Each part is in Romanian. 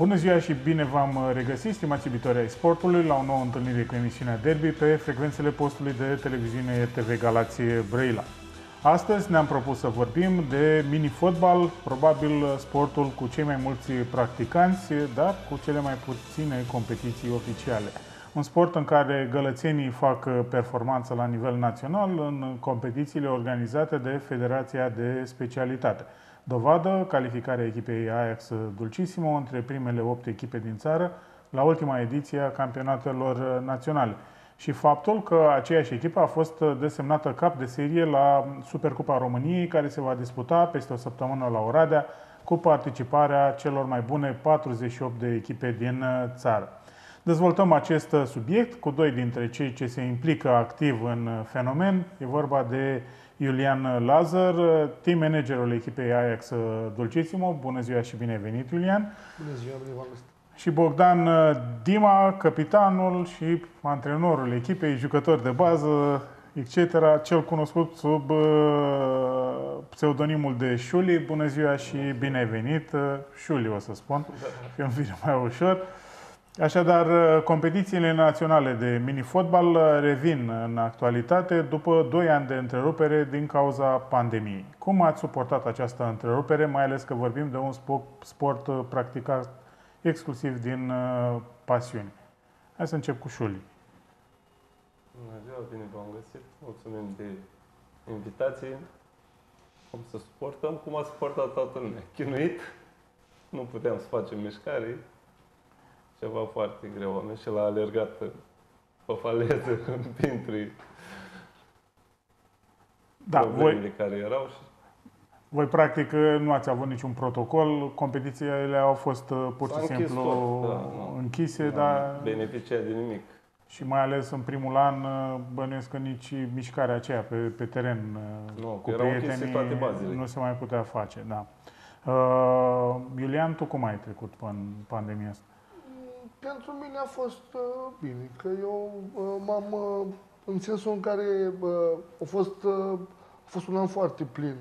Bună ziua și bine v-am regăsit, stimați iubitori ai sportului, la o nouă întâlnire cu emisiunea Derby pe frecvențele postului de televiziune RTV Galație Brăila. Astăzi ne-am propus să vorbim de mini-fotbal, probabil sportul cu cei mai mulți practicanți, dar cu cele mai puține competiții oficiale. Un sport în care gălățenii fac performanță la nivel național în competițiile organizate de Federația de Specialitate. Dovadă, calificarea echipei Ajax Dulcissimo între primele 8 echipe din țară la ultima ediție a campionatelor naționale. Și faptul că aceeași echipă a fost desemnată cap de serie la Supercupa României, care se va disputa peste o săptămână la Oradea, cu participarea celor mai bune 48 de echipe din țară. Dezvoltăm acest subiect cu doi dintre cei ce se implică activ în fenomen. E vorba de Iulian Lazar, team managerul echipei Ajax Dulcissimo. Bună ziua și bine venit, Iulian! Bună ziua, bine v-am Și Bogdan Dima, capitanul și antrenorul echipei, jucător de bază, etc., cel cunoscut sub uh, pseudonimul de Șuli. Bună ziua și bine ai venit! Șuli o să spun, că îmi vine mai ușor. Așadar, competițiile naționale de mini-fotbal revin în actualitate după 2 ani de întrerupere din cauza pandemiei. Cum ați suportat această întrerupere, mai ales că vorbim de un sport practicat exclusiv din pasiune? Hai să încep cu Șuli. Bună ziua, bine v-am găsit. Mulțumim de invitație. Cum să suportăm? Cum a suportat toată lumea? Chinuit, nu puteam să facem mișcare, ceva foarte greu. Am și la alergat pe faleză printre da, problemele voi, care erau. Și... Voi, practic, nu ați avut niciun protocol, competițiile au fost uh, pur și simplu tot, da, închise, nu dar... Beneficia de nimic. Și mai ales în primul an, uh, bănuiesc că nici mișcarea aceea pe, pe teren uh, nu, cu prietenii toate bazele. nu se mai putea face. Da. Uh, Iulian, tu cum ai trecut în pandemia asta? Pentru mine a fost uh, bine, că eu uh, m-am, uh, în sensul în care uh, a, fost, uh, a fost un an foarte plin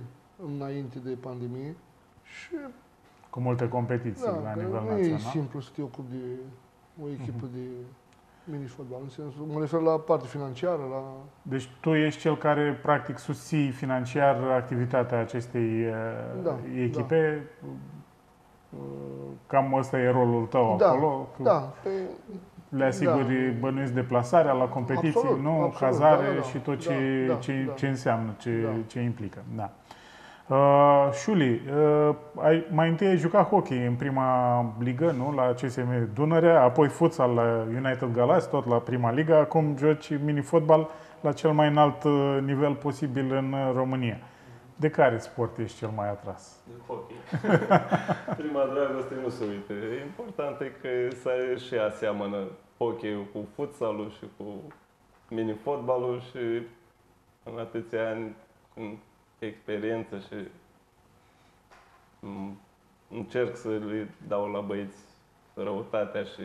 înainte de pandemie și... Cu multe competiții da, la nivel nu național. e simplu să te ocupi de o echipă uh-huh. de mini-fotbal, în sensul, mă refer la partea financiară, la... Deci tu ești cel care practic susții financiar activitatea acestei uh, da, echipe, da Cam ăsta e rolul tău da, acolo. Da, pe, le asiguri da. bănuiți deplasarea la competiții, absolut, nu? Absolut, Cazare da, da, și tot ce, da, da, ce, da. ce înseamnă, ce, da. ce implică. Da. Uh, Șuli, uh, ai, mai întâi ai jucat hockey în prima ligă, nu? La CSM Dunărea, apoi futsal la United Galați, tot la prima ligă, acum joci mini-fotbal la cel mai înalt uh, nivel posibil în România. De care sport ești cel mai atras? De hockey. Prima dragoste nu se uite. Important e că să și aseamănă hockey cu futsalul și cu mini-fotbalul și în atâția ani în experiență și încerc să le dau la băieți răutatea și,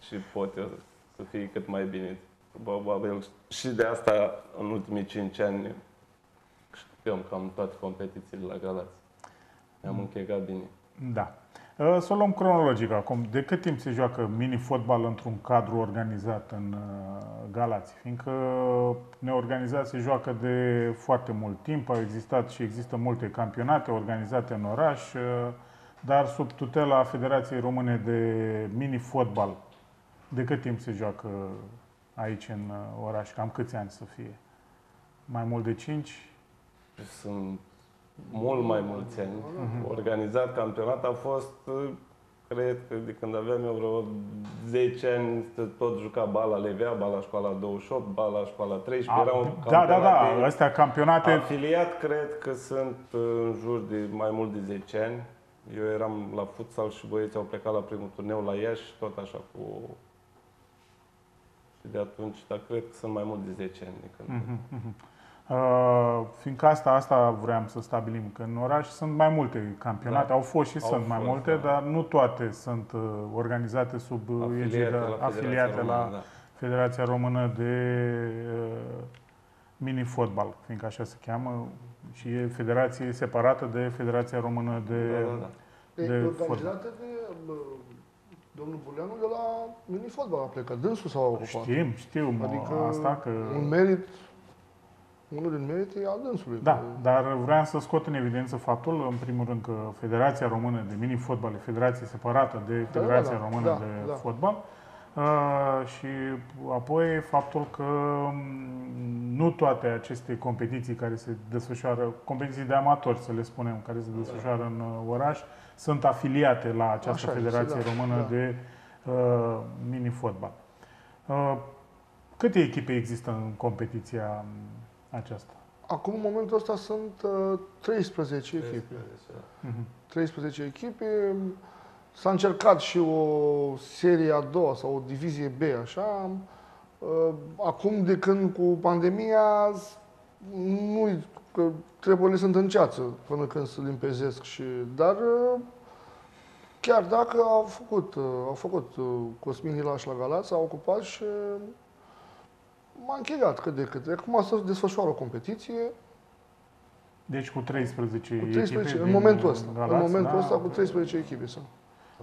și pot eu să fie cât mai bine. Probabil și de asta în ultimii 5 ani câștigăm cam toate competițiile la Galați. Ne-am mm. închegat bine. Da. Ă, să o luăm cronologic acum. De cât timp se joacă mini-fotbal într-un cadru organizat în ă, Galați? Fiindcă neorganizat se joacă de foarte mult timp, au existat și există multe campionate organizate în oraș, ă, dar sub tutela Federației Române de Mini-Fotbal. De cât timp se joacă aici în oraș? Cam câți ani să fie? Mai mult de 5? Sunt mult mai mulți ani. Uh-huh. Organizat campionat a fost, cred că de când aveam eu vreo 10 ani, tot juca bala Levea, bala școala 28, bala școala 13. A, erau da, da, da, astea campionate... Afiliat, cred că sunt în jur de mai mult de 10 ani. Eu eram la futsal și băieții au plecat la primul turneu la Iași, tot așa cu... Și de atunci, dar cred că sunt mai mult de 10 ani de când... Uh-huh, Uh, fiindcă asta, asta vreau să stabilim, că în oraș sunt mai multe campionate, da. au fost și au sunt fost, mai multe, da. dar nu toate sunt uh, organizate sub afiliate, la, afiliate Română, la da. Federația Română de uh, mini-fotbal, fiindcă așa se cheamă, și e federație separată de Federația Română de, da, da, da. De, de organizată de domnul Burleanu de la mini-fotbal a plecat. Dânsul s-a ocupat. Știm, știu, mă, Adică asta că... un merit, unul din merite e al dânsului. Da, Că- dar vreau să scot în evidență faptul, în primul rând, că Federația Română de Mini-Fotbal e federație separată de Federația da, Română da, de da. Fotbal. Uh, și apoi faptul că mm, nu toate aceste competiții care se desfășoară, competiții de amatori, să le spunem, care se desfășoară în uh, oraș, sunt afiliate la această Așa este, Federație da, Română da. de uh, Mini-Fotbal. Uh, câte echipe există în competiția mm, aceasta? Acum, în momentul ăsta, sunt uh, 13 echipe. 13 echipe. S-a încercat și o serie a doua sau o divizie B, așa. Uh, Acum, de când cu pandemia, nu că treburile sunt în ceață până când se limpezesc și... Dar uh, chiar dacă au făcut, uh, au făcut uh, Cosmin Hilaș la Galați, s-a ocupat și m-a încheiat cât de cât. Acum se desfășoară o competiție, Deci cu 13 cu 13, echipe în din momentul ăsta. Galați, în momentul da? ăsta cu 13 echipe sunt.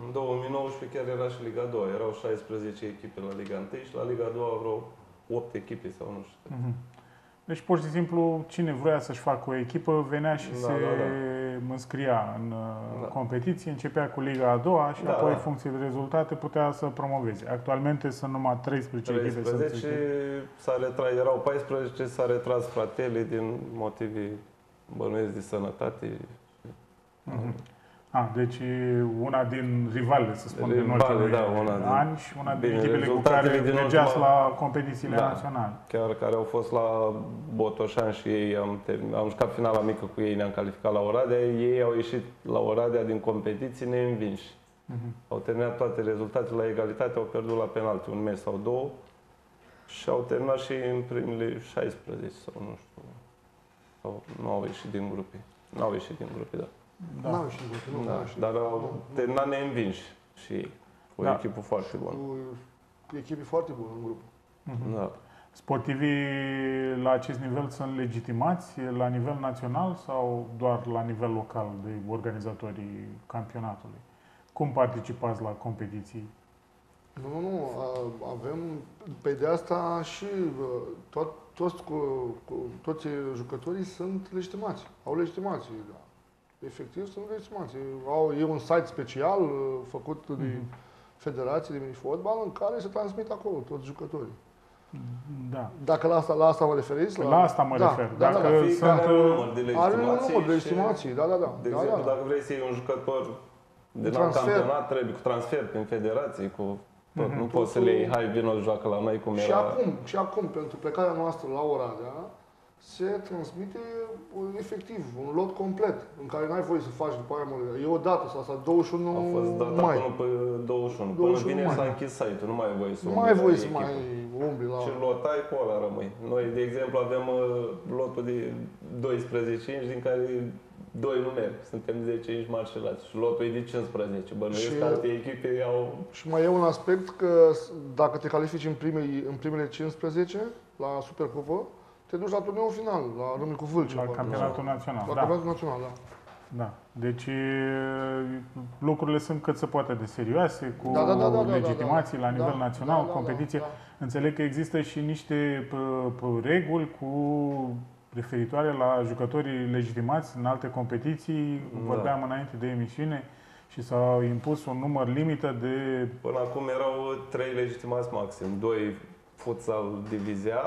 În 2019 chiar era și Liga 2, erau 16 echipe la Liga 1 și la Liga 2 vreo 8 echipe sau nu știu. Mhm. Deci, pur și simplu, cine vrea să-și facă o echipă, venea și Da, se da, înscria în uh, Da. competiție, începea cu Liga a doua și Da, apoi, da. în funcție de rezultate, putea să promoveze. Actualmente sunt numai 13, echipe. sunt 13 s-a retras, erau 14, s-a retras fratele din motive bănuiesc de sănătate. Mhm. A, deci e una din rivalele, să spun, din Rivale, ultimii da, una din- ani și una din Bine, echipele cu rezultatele care din mergeați ultima- la competițiile Da. naționale. Chiar care au fost la Botoșan și ei am, termin, am jucat finala mică cu ei, ne-am calificat la Oradea, ei au ieșit la Oradea din competiții neînvinși. Mhm. Au terminat toate rezultatele la egalitate, au pierdut la penalti un mes sau două și au terminat și în primele 16 sau nu știu. Sau nu au ieșit din grupe. Nu au ieșit din grupe, da. Da. N-au ieșit grupe, nu, da n-au ieșit. dar au terminat neînvinși și ei. O Da. echipă foarte bună. Cu echipe foarte bune în grup. Mhm. Da. Sportivii la acest nivel sunt legitimați la nivel național sau doar la nivel local de organizatorii campionatului? Cum participați la competiții? Nu, nu, nu. a- Avem, pe de asta și bă, tot, toți, cu, cu, toți jucătorii sunt legitimați. Au legitimații, da. Efectiv sunt legitimați. Au e un site special uh, făcut de Mhm. Federație de Mini-Fotbal în care se transmit acolo toți jucătorii. Da. Dacă la asta, la asta mă referiți? La asta mă da, refer. Da, Dacă da, Dar da. fiecare sunt, are un uh, număr de Are un legitimații număr de și- estimații, da, da, da. De da, exemplu, da. dacă vrei să iei un jucător de la Transfer. campionat, trebuie cu transfer prin federație, cu tot. Mhm. Nu poți să le iei, hai, vino, joacă la noi, cum Și era. acum, și acum, pentru plecarea noastră la Oradea, se transmite uh, efectiv un lot complet, în care n-ai voie să faci după aia mă- E o dată sau asta, 21 A fost datat mai. până pe 21. 21 Până vine mai. s-a închis site-ul, nu mai ai voie să Nu umbli mai ai la voie să echipă. mai umbli la... Și lotai cu ăla rămâi. Noi, de exemplu, avem uh, lotul de 12 inci, din care 2 nu merg. Suntem 10 inci marșelați. Și lotul e de 15. Bănuiesc Și- că alte echipe au... Și mai e un aspect că s- dacă te califici în, primei, în primele 15 la Supercupă, te duci la turneul final, la Râmnicu cu Vâlcea. la parcă. campionatul național. La Da. campionatul național, da. Da. Deci e, lucrurile sunt cât se poate de serioase, cu Da, da, da, da, da, da, legitimații da. la nivel Da, național, da, da, competiție. da, Înțeleg că există și niște p- p- reguli cu referitoare la jucătorii legitimați în alte competiții. Da. Vorbeam înainte de emisiune și s-a impus un număr limită de... Până acum erau 3 legitimați maxim. 2 futsal divizia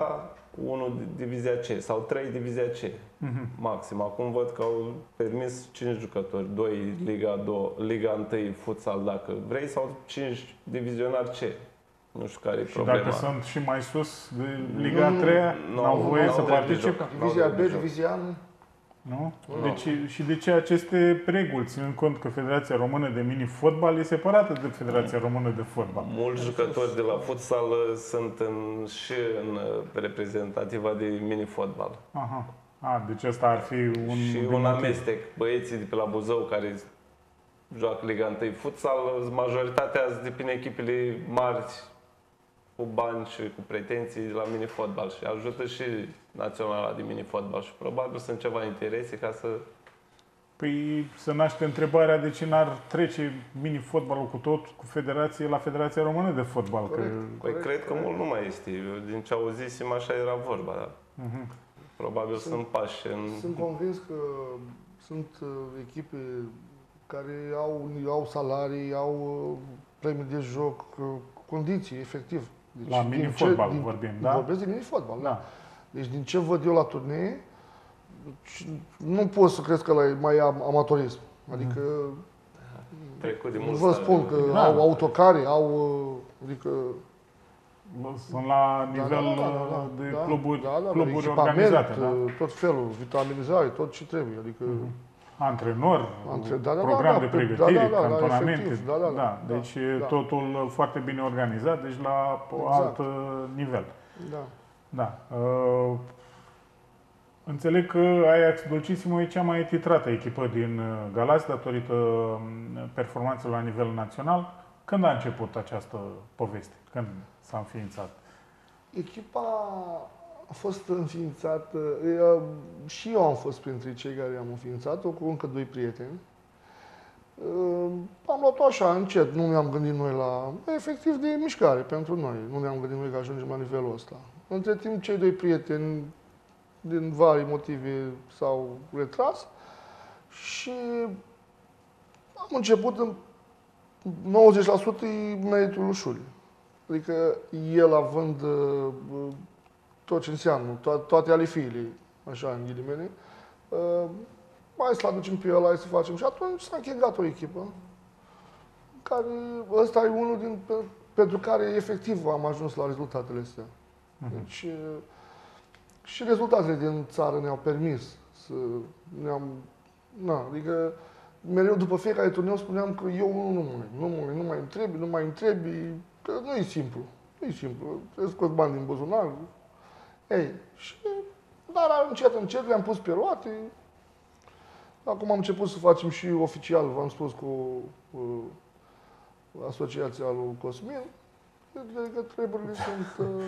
A, 1 divizia C sau 3 divizia C Mhm. maxim. Acum văd că au permis 5 jucători, 2 Liga 2, Liga 1 futsal dacă vrei sau 5 divizionar C. Nu știu care e Și problema. dacă sunt și mai sus de Liga Nu, nu, 3 nu, n-au nu, voie n-au să drept de participe. joc. Divizia N-au B, drept de joc. divizia A, nu. Nu? Nu. Deci, și de ce aceste reguli, ținând cont că Federația Română de Mini-Fotbal e separată de Federația Română de Fotbal? Mulți jucători de la futsal uh, sunt în, și în uh, reprezentativa de mini-fotbal. Aha. A, deci ăsta ar fi un... și din un motiv. amestec. Băieții de pe la Buzău care joacă Liga 1 futsal, majoritatea sunt de prin echipele mari cu bani și cu pretenții la mini-fotbal și ajută și naționala de mini-fotbal și probabil sunt ceva interese ca să Păi să naște întrebarea de ce n-ar trece mini-fotbalul cu tot cu federație la Federația Română de Fotbal. Corect. Că, Păi Corect, cred că corect. mult nu mai este. Eu, din ce auzisem, așa era vorba. Dar Mhm. probabil Sunt- sunt, pași în... Sunt convins că sunt uh, echipe care au, au salarii, au uh, premii de joc, uh, condiții, efectiv. Deci, La din mini-fotbal ce- din- vorbim, da? Vorbesc de mini-fotbal, da. Da. Deci din ce văd eu la turnee, nu pot să crezi că la e mai am amatorism. Adică trecut de mult vă stadiu. spun că Da. au autocare, au, uh, adică Sunt la nivel da, da, da, da, de da, cluburi, da, da, cluburi echipament, organizate. Da? uh, tot felul, vitaminizare, tot ce trebuie. Adică Antrenor, Antre- da, da, da, program da, de pe- pregătire, da, da, da, cantonamente. efectiv, da, da, da, deci da, e da. totul foarte bine organizat, deci la Exact. alt uh, nivel. da. Da. Uh, înțeleg că Ajax Dulcissimo e cea mai titrată echipă din uh, Galați datorită um, performanțelor la nivel național. Când a început această poveste? Când s-a înființat? Echipa a fost înființată, e, și eu am fost printre cei care am înființat-o cu încă doi prieteni. E, Am luat-o așa, încet, nu ne-am gândit noi la, efectiv de mișcare pentru noi, nu ne-am gândit noi că ajungem la nivelul ăsta. Între timp, cei doi prieteni, din vari motive, s-au retras și am început în 90% e meritul lui Adică el având uh, tot ce înseamnă, to- toate alifiile, așa, în ghilimele, uh, hai să-l aducem pe el, hai să facem. Și atunci s-a închegat o echipă care, ăsta e unul din, pe, pentru care efectiv am ajuns la rezultatele astea. Deci, uh, și rezultatele din țară ne-au permis să ne-am, na, adică mereu după fiecare turneu spuneam că eu nu, nu mai, nu mai, nu mai îmi trebuie, nu mai îmi trebuie, că nu e simplu. Nu e simplu. Trebuie să scoți bani din buzunar. Ei, și, dar încet, încet le-am pus pe roate. Acum am început să facem și oficial, v-am spus, cu uh, asociația lui Cosmin. Cred că treburile sunt... Uh,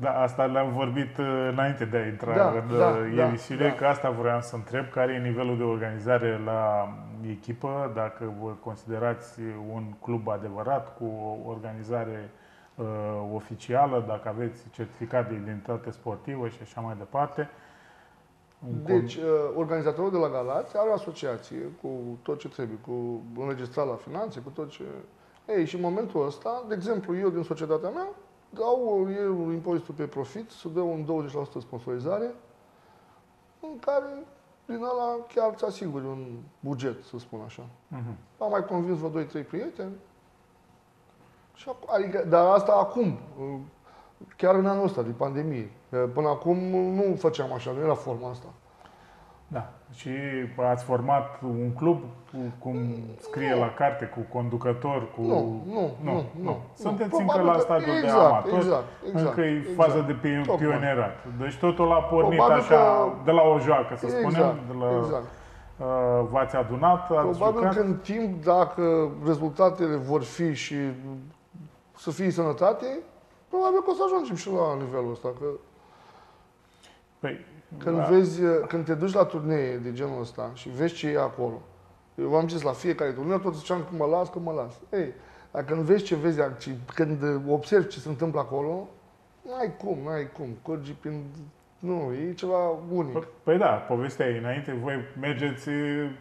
Da, asta le-am vorbit uh, înainte de a intra Da, în da, uh, da, emisiune, da. că asta vreau să întreb, care e nivelul de organizare la echipă, dacă vă considerați un club adevărat cu o organizare uh, oficială, dacă aveți certificat de identitate sportivă și așa mai departe. Un con- Deci, uh, organizatorul de la Galați are o asociație cu tot ce trebuie, cu înregistrat la finanțe, cu tot ce... Ei, și în momentul ăsta, de exemplu, eu din societatea mea, dau eu impozitul pe profit, să dau un 20% sponsorizare, în care din ăla chiar ți asiguri un buget, să spun așa. Mhm. Am mai convins vreo 2-3 prieteni. Și ac- adică, dar asta acum, chiar în anul ăsta de pandemie. Până acum nu făceam așa, nu era forma asta. Da. Și ați format un club, cu, cum scrie la carte, cu conducător, cu... Nu, nu, nu, nu. Sunteți nu. încă Probabil la că- stadiul de exact, amator, Exact, exact. încă e exact. faza de pi- Tocmai. pionierat. Deci totul a pornit Probabil așa, că- de la o joacă, să spunem, Exact, de la, exact. uh, v-ați adunat, ați Probabil jucat. că în timp, dacă rezultatele vor fi și să fie sănătate, probabil că o să ajungem și la nivelul ăsta. Că Păi, când, da, vezi, când te duci la turnee de genul ăsta și vezi ce e acolo, eu v-am zis la fiecare turneu, tot ziceam că mă las, că mă las. Ei, dacă când vezi ce vezi, ci- când observi ce se întâmplă acolo, n-ai cum, n-ai cum. Curgi prin... Nu, e ceva unic. Păi- Păi da, povestea e înainte, voi mergeți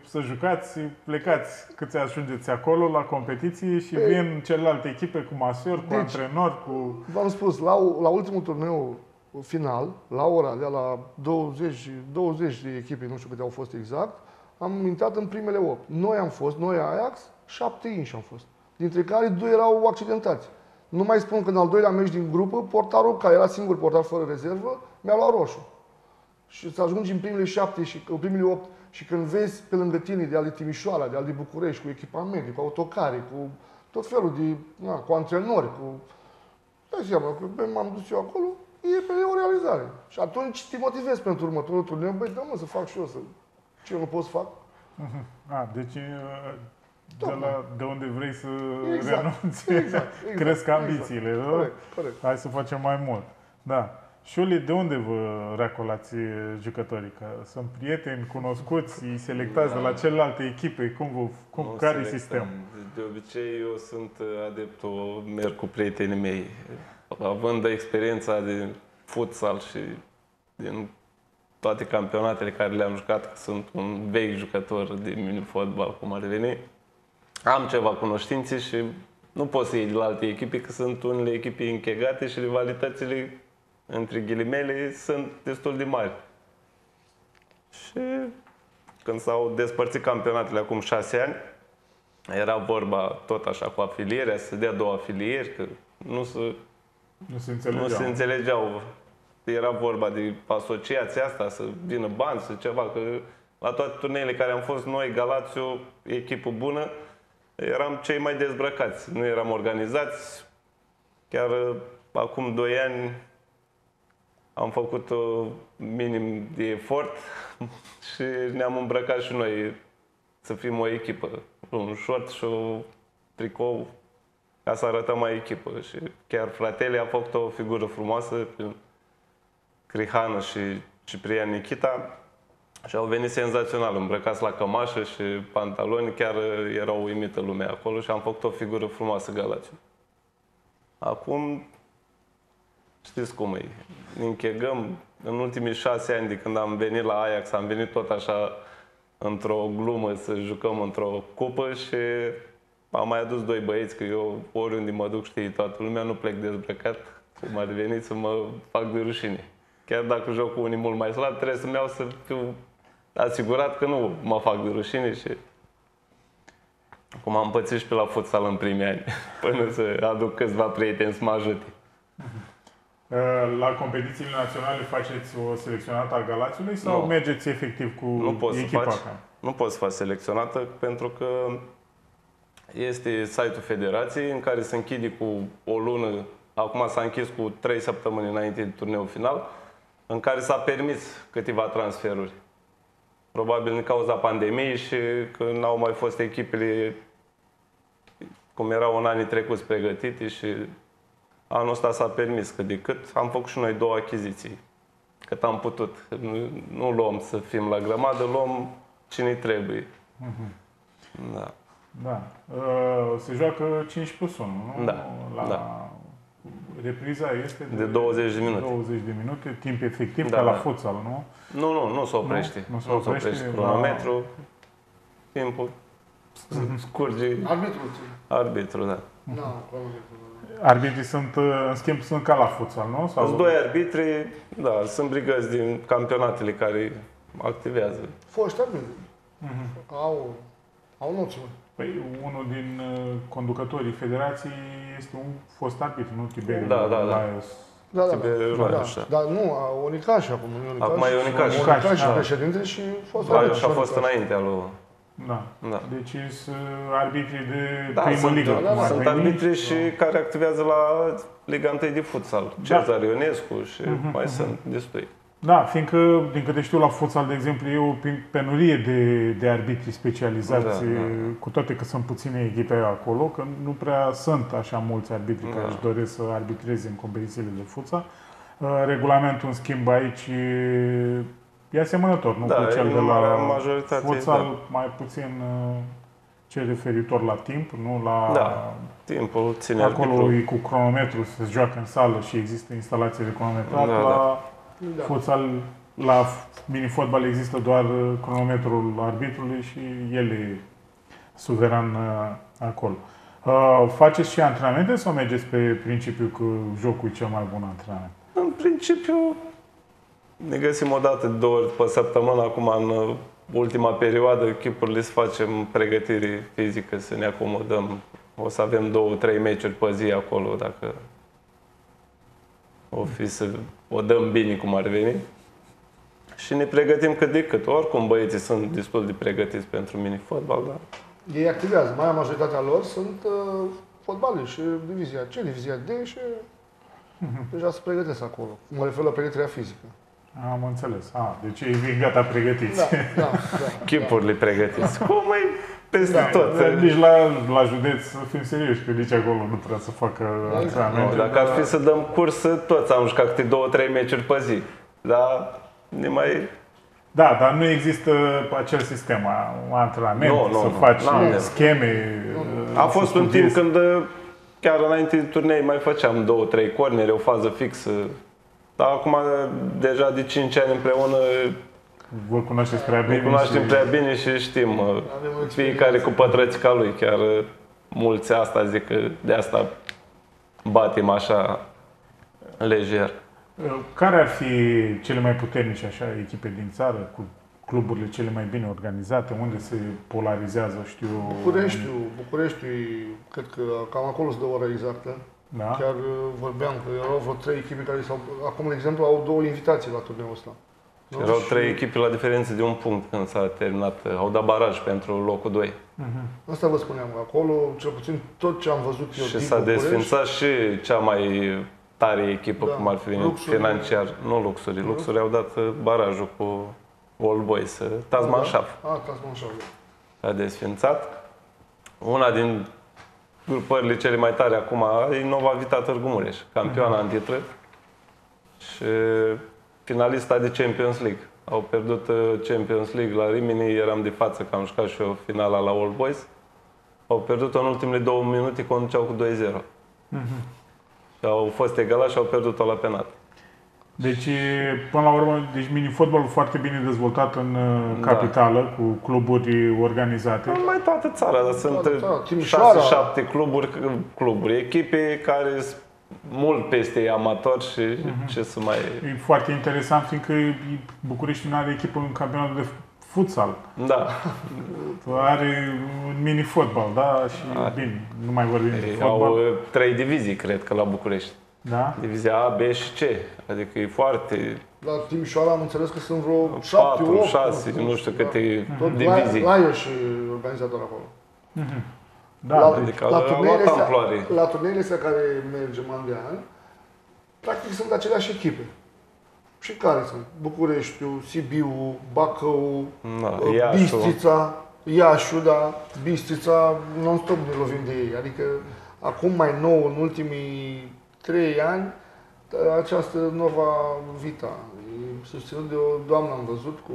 să jucați, plecați cât ajungeți acolo la competiții și Păi- vin celelalte echipe cu masori, cu Deci- antrenori, cu... V-am spus, la, la ultimul turneu final, la ora de la 20, 20 de echipe, nu știu câte au fost exact, am intrat în primele 8. Noi am fost, noi Ajax, 7 inși am fost, dintre care doi erau accidentați. Nu mai spun că în al doilea meci din grupă, portarul, care era singur portar fără rezervă, mi-a luat roșu. Și să ajungi în primele șapte și în primele opt și când vezi pe lângă tine de al de Timișoara, de al de București, cu echipamente, cu autocare, cu tot felul de, na, cu antrenori, cu Dai seama că bă, m-am dus eu acolo, e pe o realizare. Și atunci te motivezi pentru următorul turneu, băi, da mă, să fac și eu, să... ce eu nu pot să fac? A, deci uh, de, Tocmai. la, de unde vrei să Exact, renunți, exact, exact, cresc exact. ambițiile, nu? Corect, corect. Hai să facem mai mult. Da. Șuli, de unde vă reacolați jucătorii? Că sunt prieteni, cunoscuți, îi selectați Da. de la celelalte echipe. Cum vă, cum, Nu care e selectăm. sistemul? De obicei, eu sunt adeptul, merg cu prietenii mei. Având experiența de futsal și din toate campionatele care le-am jucat, că sunt un vechi jucător de mini-fotbal, cum ar veni, am ceva cunoștințe și nu pot să iei de la alte echipe, că sunt unele echipe închegate și rivalitățile, între ghilimele, sunt destul de mari. Și când s-au despărțit campionatele acum șase ani, era vorba tot așa cu afilierea, să dea două afilieri, că nu se, Nu se nu înțelegeau. se înțelegeau. Era vorba de asociația asta, să vină bani, să ceva, că la toate turneile care am fost noi, Galațiu, echipă bună, eram cei mai dezbrăcați. Nu eram organizați. Chiar uh, acum doi ani am făcut uh, minim de efort și ne-am îmbrăcat și noi să fim o echipă. Un short și o tricou ca să arătăm mai echipă. Și chiar fratele a făcut o figură frumoasă prin Crihană și Ciprian Nikita și au venit senzațional, îmbrăcați la cămașă și pantaloni, chiar erau uimită lumea acolo și am făcut o figură frumoasă Galațiu. Acum, știți cum e, ne închegăm. În ultimii șase ani de când am venit la Ajax, am venit tot așa într-o glumă să jucăm într-o cupă și am mai adus doi băieți, că eu oriunde mă duc, știi, toată lumea, nu plec dezbrăcat, cum ar veni să mă fac de rușine. Chiar dacă joc cu unii mult mai slabi, trebuie să-mi iau să fiu asigurat că nu mă fac de rușine și cum am pățit și pe la futsal în primii ani, până să aduc câțiva prieteni să mă ajute. Uh, La competițiile naționale faceți o selecționată a Galațiului sau Nu. mergeți efectiv cu Nu poți să echipa? faci. ca? Nu poți să faci selecționată pentru că este site-ul federației în care se închide cu o lună, acum s-a închis cu trei săptămâni înainte de turneul final, în care s-a permis câteva transferuri. Probabil din cauza pandemiei și că n-au mai fost echipele cum erau în anii trecuți pregătite și anul ăsta s-a permis cât de cât. Am făcut și noi două achiziții, cât am putut. Nu, nu luăm să fim la grămadă, luăm cine trebuie. Da. Da. Uh, Se joacă 5 plus 1, nu? Da, La da. Repriza este De 20 de minute. 20 de minute, timp efectiv, Da, ca la da. futsal, nu? Nu, nu, nu se oprește. Nu? Nu se Nu se oprește, oprește la- cronometru. Timpul scurge Arbitrul. arbitru, da. Da, cronometru. Arbitrii sunt, uh, în schimb, sunt ca la futsal, nu? Sau... Sunt doi arbitri, da, sunt brigăzi din campionatele care activează. Foști arbitri. Mhm. Au, au noțiuni. Păi, unul din uh, conducătorii federației este un fost arbitru, nu Tiberiu Da, da, da. Laios. Da, da, Tiberiu da, da. Roaș, Dar nu, a Onicaș acum. nu Onicaș. Acum e Onicaș. Onicaș și Da. președinte și fost Da, arbitru și a și fost Onicaș. înaintea lui. Da. Da. Deci sunt arbitrii de Da, primă sunt, ligă. da, cum ar sunt veni. arbitri și care activează la Liga 1 de futsal. Da. Cezar Ionescu și Mhm, mai mhm. sunt destui. Da, fiindcă, din câte știu, la futsal, de exemplu, e o pe- penurie de, de arbitri specializați, Da, da. cu toate că sunt puține echipe acolo, că nu prea sunt așa mulți arbitri care Da. își doresc să arbitreze în competițiile de futsal. Uh, Regulamentul, în schimb, aici e- e asemănător, nu Da, cu cel e de în marea la majoritate, futsal, da. mai puțin uh, ce referitor la timp, nu la... Da, Timpul ține Acolo arbitru. e cu cronometru, se joacă în sală și există instalații de cronometrat. Da, la da. Da. futsal, la mini-fotbal există doar uh, cronometrul arbitrului și el e suveran uh, acolo. Uh, Faceți și antrenamente sau mergeți pe principiu că jocul e cel mai bun antrenament? În principiu, ne găsim o dată, de două ori pe săptămână. Acum, în uh, ultima perioadă, echipurile să facem pregătire fizică, să ne acomodăm. O să avem două, trei meciuri pe zi acolo, dacă o fi să o dăm bine cum ar veni. Și ne pregătim cât de cât. Oricum, băieții sunt destul de pregătiți pentru mini-fotbal, dar Ei activează. Marea majoritatea lor sunt uh, fotbaliști și divizia C, divizia D și deja se pregătesc acolo. Mă refer la pregătirea fizică. Am înțeles. A, deci ei vin gata pregătiți. Da, da, da. chipurile pregătiți. Cum e peste Da, tot. Dar Nici la, la județ, să fim serioși, că nici acolo nu trebuie să facă Da, Nu, antrenamente. dacă ar fi să dăm curs, toți am jucat câte două, trei meciuri pe zi. Dar ne mai... Da, dar nu există acel sistem, a- antrenament, Nu, nu, să nu. faci N-am. scheme. A să fost un timp studiezi. când, uh, chiar înainte de turnei, mai făceam două, trei cornere, o fază fixă. Dar acum, deja de 5 ani împreună, Vă cunoașteți prea bine. ne cunoaștem și- prea bine și știm uh, Avem o fiecare experiență. cu pătrățica lui. Chiar uh, mulți asta zic că de asta batem așa lejer. Care ar fi cele mai puternice așa, echipe din țară, cu cluburile cele mai bine organizate, unde se polarizează, știu... Bucureștiul, Bucureștiul, cred că cam acolo se dă ora exactă. Da? Chiar uh, vorbeam că erau vreo trei echipe care s-au... Acum, de exemplu, au două invitații la turneul ăsta. Nu? Erau Și trei echipe la diferență de un punct când s-a terminat. Au dat baraj pentru locul 2. Mhm. Asta vă spuneam, că acolo, cel puțin tot ce am văzut eu Și din s-a București, desfințat și cea mai tare echipă, Da. cum ar fi venit Luxury. financiar. Nu Luxury. Nu? Luxury au dat uh, barajul cu All Boys, uh, Tasman Da, Shaf. A, Tasman Shaf. da. a desfințat. Una din grupările cele mai tare acum e Nova Vita Târgu Mureș, campioana în titră și finalista de Champions League. Au pierdut uh, Champions League la Rimini, eram de față că am jucat și eu finala la All Boys. Au pierdut-o în ultimele două minute, conduceau cu 2-0. Mhm. Și au fost egalați și au pierdut-o la penat. Deci, până la urmă, deci mini-fotbalul foarte bine dezvoltat în uh, Da. capitală, cu cluburi organizate. Nu mai toată țara, dar sunt Toată țara, Timișoara. 6-7 cluburi, cluburi, echipe care sunt mult peste amatori și ce să mai... E foarte interesant, fiindcă București nu are echipă în campionatul de futsal. Da, Are un mini-fotbal, da? Și Are. bine, nu mai vorbim de Ei, au fotbal. uh, trei divizii, cred că, la București. Da? Divizia A, B și C. Adică e foarte... La Timișoara am înțeles că sunt vreo 7, 4, 8. 6, nu știu câte Tot divizii. La, la și organizator acolo. Mhm. Da, la, deci, adică la, a turneile luat astea, amploare. la turneile astea care mergem an de an, practic sunt aceleași echipe. Și care sunt? Bucureștiul, Sibiu, Bacău, Da, uh, Iașu. Bistrița, Iașu, da, Bistrița, non-stop ne lovim de ei. Adică acum mai nou, în ultimii trei ani, această Nova Vita, e susținut de o doamnă, am văzut, cu,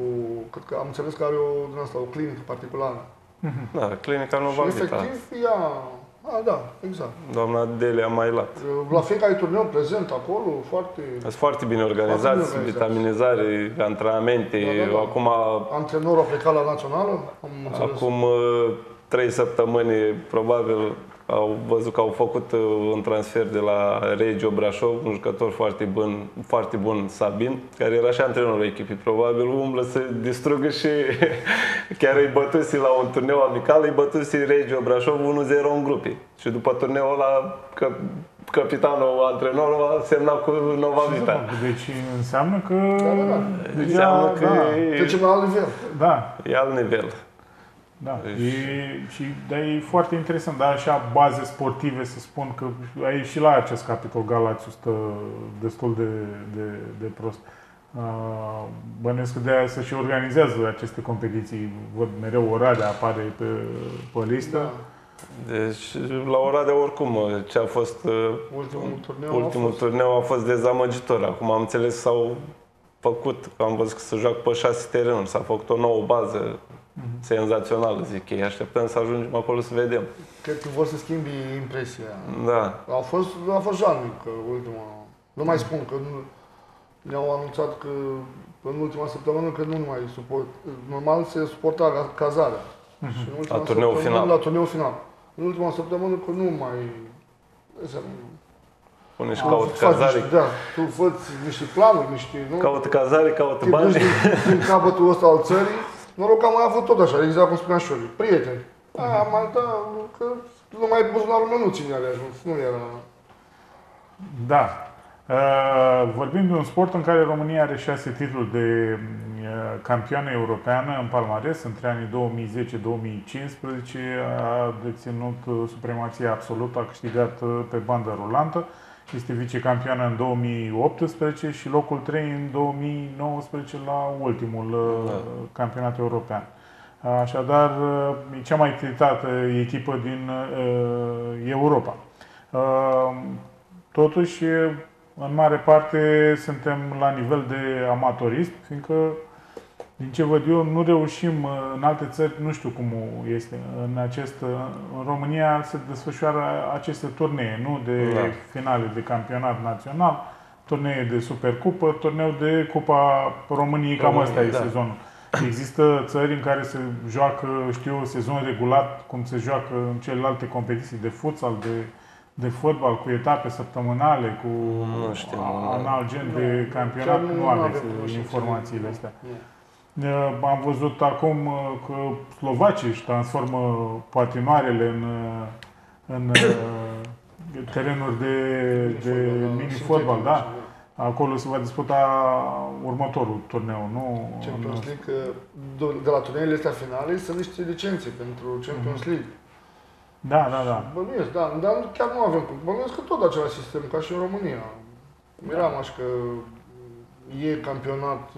cred că am înțeles că are o, din asta, o clinică particulară. Da, clinica Și Nova Vita. efectiv ea, a, da, exact. Doamna Delia Mailat. La fiecare turneu prezent acolo, foarte... Sunt foarte bine Foarte organizați, bine organizați. vitaminizare, antrenamente. Da, da, da. Acum Antrenorul a plecat la națională, am înțeles. Acum uh, trei săptămâni, probabil, au văzut că au făcut uh, un transfer de la Regio Brașov, un jucător foarte bun, foarte bun Sabin, care era și antrenorul echipei. Probabil umblă să distrugă și chiar îi bătuse la un turneu amical, îi bătuse Regio Brașov 1-0 în grupe. Și după turneul ăla, că, capitanul, antrenorul a semnat cu Nova ce să Vita. fac? Deci înseamnă că... Da, da, da. deja- Înseamnă că da, e, Trecem la alt nivel. da, e alt nivel. Da. Deci- E, și dar e foarte interesant, dar așa baze sportive să spun că aici și la acest capitol Galațiu stă destul de, de, de prost. Uh, Bănuiesc că de aia se și organizează aceste competiții. Văd mereu Oradea apare pe, pe listă. Da. Deci, la Oradea, oricum, ce a fost uh, Ultimul turneu Ultimul a fost. turneu a fost dezamăgitor. Acum am înțeles că s-au făcut, că am văzut că se joacă pe șase terenuri, s-a făcut o nouă bază senzațională, zic ei. Așteptăm să ajungem acolo să vedem. Cred că vor să schimbi impresia. Da, A fost, a fost jalnic că ultima... Nu mai spun că nu, ne-au anunțat că în ultima săptămână că nu mai suport... Normal se suporta ca- cazarea. Și în ultima La turneul săptămână- final. La turneul final. În ultima săptămână că nu mai... Înseamnă, pune și tu caută faci cazare, niște- Da, tu faci niște planuri, niște... Nu? caută cazare, caută Te bani. duci din, din capătul ăsta al țării. Noroc că am mai avut tot așa, exact cum spunea Șori. Prieteni. Aia mai da, că numai buzunarul meu nu ținea de ajuns. Nu era... Da. Uh, vorbim de un sport în care România are șase titluri de uh, campioană europeană în palmares între anii 2010-2015. A deținut uh, supremația absolută, a câștigat uh, pe bandă rulantă. Este vicecampioană în 2018 și locul 3 în 2019 la ultimul uh, Da. campionat european. Așadar, e cea mai titată echipă din uh, Europa. Uh, totuși, în mare parte, suntem la nivel de amatorism, fiindcă, din ce văd eu, nu reușim uh, în alte țări, nu știu cum este, în, acest, în România se desfășoară aceste turnee, nu de da. finale de campionat național, turnee de supercupă, turneu de Cupa României, cam asta e da. sezonul. Există țări în care se joacă, știu, sezon regulat, cum se joacă în celelalte competiții de futsal, de, de fotbal, cu etape săptămânale, cu nu știu, un alt gen nu, de campionat. Nu, nu aveți informațiile astea. Nu. Am văzut acum uh, că slovacii își transformă patinoarele în, uh, în uh, terenuri de, de mini-fotbal, da? Acolo se va disputa următorul turneu, nu? Champions League, de la turneele astea finale sunt niște licențe pentru Champions mhm. League. Da, da, da. Bănuiesc, da, dar chiar nu avem cum. Bănuiesc că tot același sistem ca și în România. Miram aș că e campionat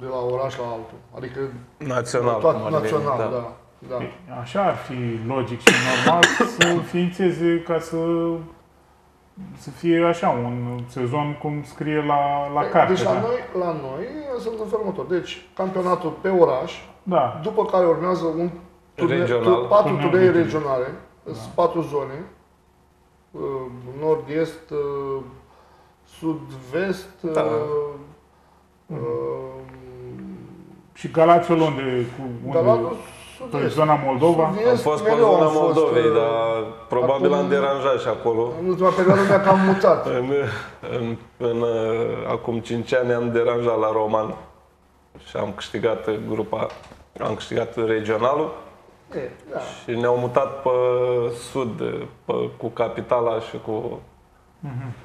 de la oraș la altul. Adică național, toat, național, da. da. Da. Așa ar fi logic și normal să ființeze ca să să fie așa, un sezon cum scrie la, la păi, carte. Deci la, da? noi, la noi sunt în felul următor. Deci, campionatul pe oraș, da. după care urmează un turne, regional. patru turnee regionale, da. patru zone, uh, nord-est, uh, sud-vest, da. Uh, și Galațiul unde? Cu unde Galatul pe zona Moldova? Am fost pe zona Moldovei, fost, dar probabil acum, am deranjat și acolo. În ultima perioadă mi-a cam mutat. în, în, în, acum 5 ani am deranjat la Roman și am câștigat grupa, am câștigat regionalul. E, da. Și ne-au mutat pe sud, pe, cu capitala și cu... Mm-hmm.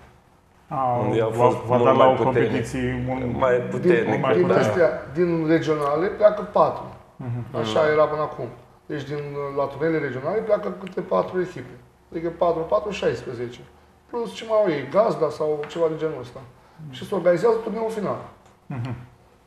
A, unde a fost va, va da la o competiție mai puternic. Din, mai din, astea, din regionale pleacă patru. Uh-huh. Așa era până acum. Deci din, la turnele regionale pleacă câte patru echipe. Adică 4, 4, 16. Plus ce mai au ei, gazda sau ceva de genul ăsta. Uh-huh. Și se organizează turneul final. Uh-huh.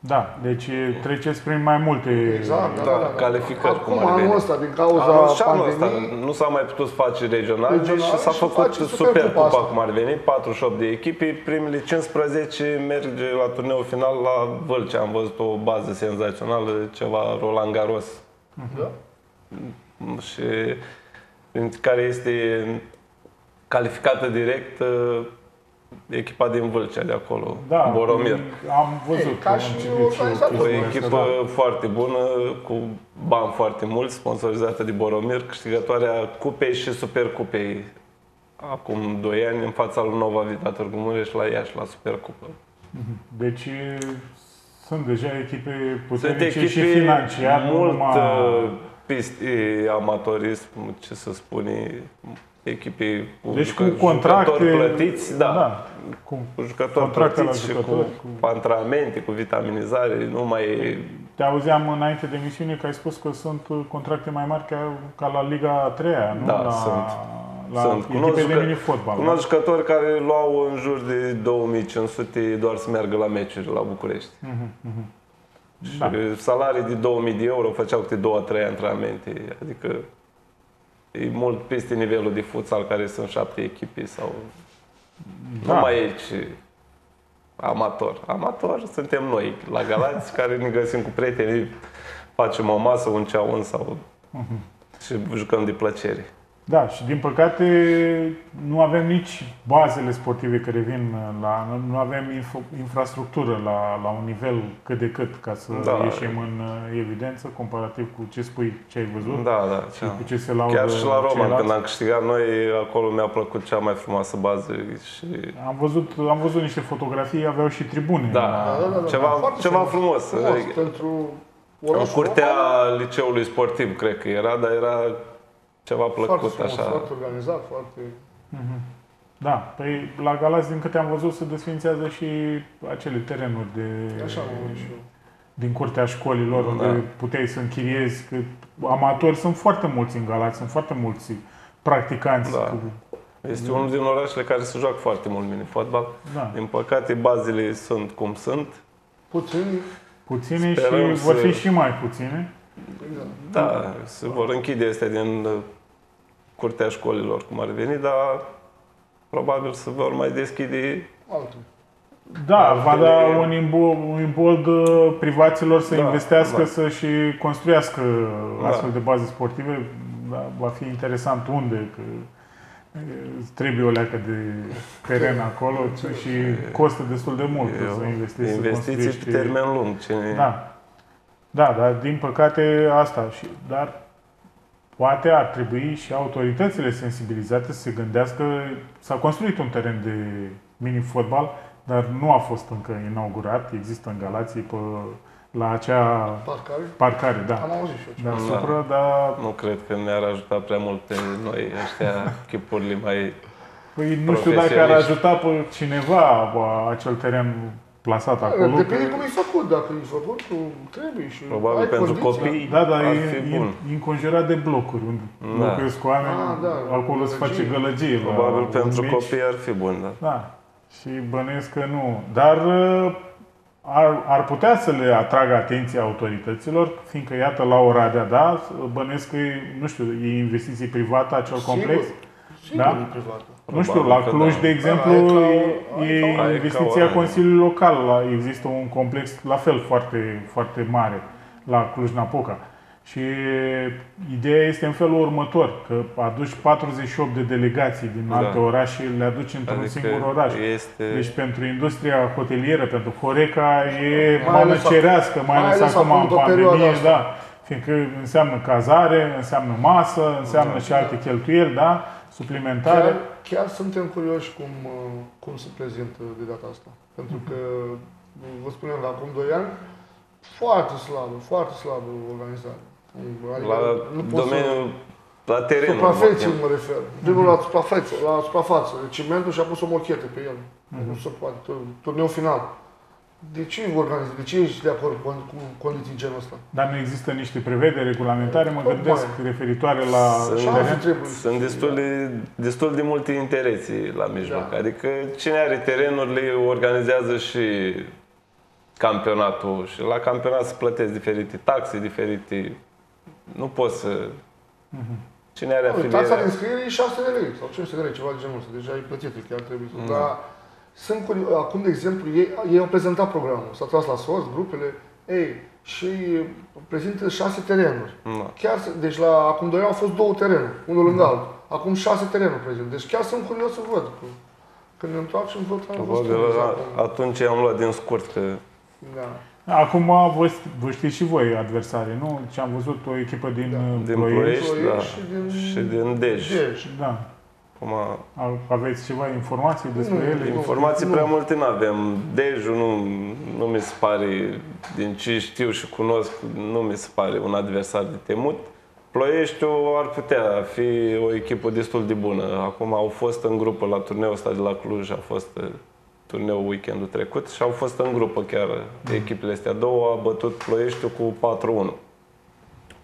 Da, deci treceți prin mai multe exact, da, da, da, da. calificări. Acum anul ăsta, din cauza anul pandemiei... Ăsta, nu s-a mai putut face regional, regional și s-a făcut super cupa, cum ar veni, 48 de echipe, primele 15 merge la turneul final la Vâlcea. Am văzut o bază senzațională, ceva Roland Garros. Da? Și care este calificată direct echipa din Vâlcea de acolo, da, Boromir. Am văzut. Ei, ca și o echipă da. foarte bună, cu bani foarte mulți, sponsorizată de Boromir, câștigătoarea cupei și supercupei. Acum 2 ani în fața lui Nova Vita Târgu Mureș la Iași, la Supercupă. Mhm. Deci sunt deja echipe puternice sunt echipe și financiar, mult numai... Uh, piste amatorism, ce să spune, echipe cu, deci cu contracte plătiți, da, da cu, cu jucători plătiți și cu, cu antrenamente, cu vitaminizare, nu mai Te auzeam înainte de emisiune că ai spus că sunt contracte mai mari ca, ca la Liga 3 nu? Da, la, sunt. La sunt. Cunosc, de mini-fotbal. Cunosc da? jucători care luau în jur de 2500 doar să meargă la meciuri la București. Uh-huh, uh-huh. Și da. salarii de 2000 de euro făceau câte 2-3 antrenamente. Adică e mult peste nivelul de futsal care sunt șapte echipe sau da. nu mai e ce amator. Amator suntem noi la Galați care ne găsim cu prietenii, facem o masă, un ceaun sau uh-huh. și jucăm de plăcere. Da, și din păcate nu avem nici bazele sportive care vin la... Nu avem info, infrastructură la, la un nivel cât de cât ca să da. ieșim în uh, evidență comparativ cu ce spui, ce ai văzut da, da, și cu ce se laudă Chiar și la Roma, când am câștigat noi, acolo mi-a plăcut cea mai frumoasă bază și... Am văzut, am văzut niște fotografii, aveau și tribune. Da, da, da, da, ceva, da, ceva frumos. frumos. frumos pentru În curtea liceului sportiv, cred că era, dar era ceva plăcut foarte frumos, așa. Foarte organizat, foarte... Mm-hmm. Da, păi la Galați, din câte am văzut, se desfințează și acele terenuri de... Așa am și eu. Din curtea școlilor, da. unde puteai să închiriezi, că amatori sunt foarte mulți în Galați, sunt foarte mulți practicanți. Da. Cu... Este unul din orașele care se joacă foarte mult mini-fotbal. Da. Din păcate, bazele sunt cum sunt. Puțini. Puține Sperăm și vor fi și mai puține. Da. Da, se vor închide astea din uh, curtea școlilor, cum ar veni, dar probabil se vor mai deschide Altul. Da, va da Altele- un imbold, un imbold uh, privaților să Da, investească da. să și construiască Da. astfel de baze sportive. Da, va fi interesant unde, că uh, îți trebuie o leacă de teren acolo și costă destul de mult E o să investești, să investiții construiești. pe termen lung. Cine... Da. Da, dar din păcate asta. Și, dar poate ar trebui și autoritățile sensibilizate să se gândească. S-a construit un teren de mini-fotbal, dar nu a fost încă inaugurat. Există în Galație pe, la acea Parcare? parcare, da. Am auzit și eu. Deasupra, dar Nu cred că ne-ar ajuta prea mult pe noi ăștia chipurile mai... păi, nu știu dacă ar ajuta pe cineva bă, acel teren plasat acolo. Depinde că- cum e făcut. Dacă e făcut, tu trebuie și Probabil ai pentru condiții. copii Da, dar ar e, fi e, bun. e înconjurat de blocuri unde Da. locuiesc oameni, Ah, da, acolo se face gălăgie. gălăgie. la Probabil un pentru mici. copii ar fi bun, da. Da, și bănuiesc că nu. Dar uh, ar, ar putea să le atragă atenția autorităților, fiindcă, iată, la Oradea, da, bănuiesc că, e, nu știu, e investiție privată acel complex. Sigur, Da? e privată. Nu știu, la Probabil că Cluj, da. de exemplu, Da, ai ca- e, ai e ca- ai ca investiția Oradea. Consiliului Local. La, există un complex la fel foarte, foarte mare la Cluj-Napoca. Și ideea este în felul următor, că aduci 48 de delegații din Da. alte orașe, le aduci într-un Adică singur oraș. este... Deci pentru industria hotelieră, pentru Horeca, e Mai mană ales cerească, mai mai ales ales acum acum, în după perioada pandemie, asta. da. Fiindcă înseamnă cazare, înseamnă masă, înseamnă Da. și alte cheltuieli, da, suplimentare. Chiar, chiar suntem curioși cum, uh, cum se prezintă de data asta. Pentru că, vă spunem, la acum 2 ani, foarte slabă, foarte slabă organizare. Adică La nu pot domeniul, la terenul. Suprafețe vorbim. mă refer. Primul la suprafață, la suprafață. Cimentul și-a pus o mochetă pe el. Mhm. Nu se poate. tur- Turneu final. De ce organizezi? De ce ești de acord cu, cu condiții genul ăsta? Dar nu există niște prevederi regulamentare, mă Tocmai. gândesc, referitoare la Sunt- Așa ar fi trebuit. Sunt destul de, destul de multe interese la mijloc. Da. Adică cine are terenurile organizează și campionatul și la campionat se plătesc diferite taxe, diferite... Nu poți să... Cine are Nu, Taxa de afiliere... înscriere e 6 de lei sau 500 de lei, ceva de genul ăsta. Deja e plătit, chiar trebuie să. Da. Dar sunt curios. Acum, de exemplu, ei, ei au prezentat programul. S-a tras la sos, grupele. Ei, și prezintă șase terenuri. Nu. Chiar, se- deci la acum 2 ani au fost două terenuri, unul lângă altul. Acum șase terenuri prezent. Deci chiar sunt curios să văd. Că Când ne întoarcem, vă vă Probabil spun la- exact cum. atunci am luat din scurt că Da. Acum vă, vă știți și voi adversare, nu? Ce am văzut o echipă din, Da. uh, din Ploiești. Ploiești, da, Ploiești și din- și din Dej. Deci, Da. Acum, A- Aveți ceva informații despre Nu, ele? nu. informații Nu. prea multe nu avem. Dejul nu, nu mi se pare, din ce știu și cunosc, nu mi se pare un adversar de temut. Ploieștiul ar putea fi o echipă destul de bună. Acum au fost în grupă la turneul ăsta de la Cluj, a fost uh, turneul weekendul trecut și au fost în grupă chiar echipele astea două, a bătut Ploieștiul cu 4-1.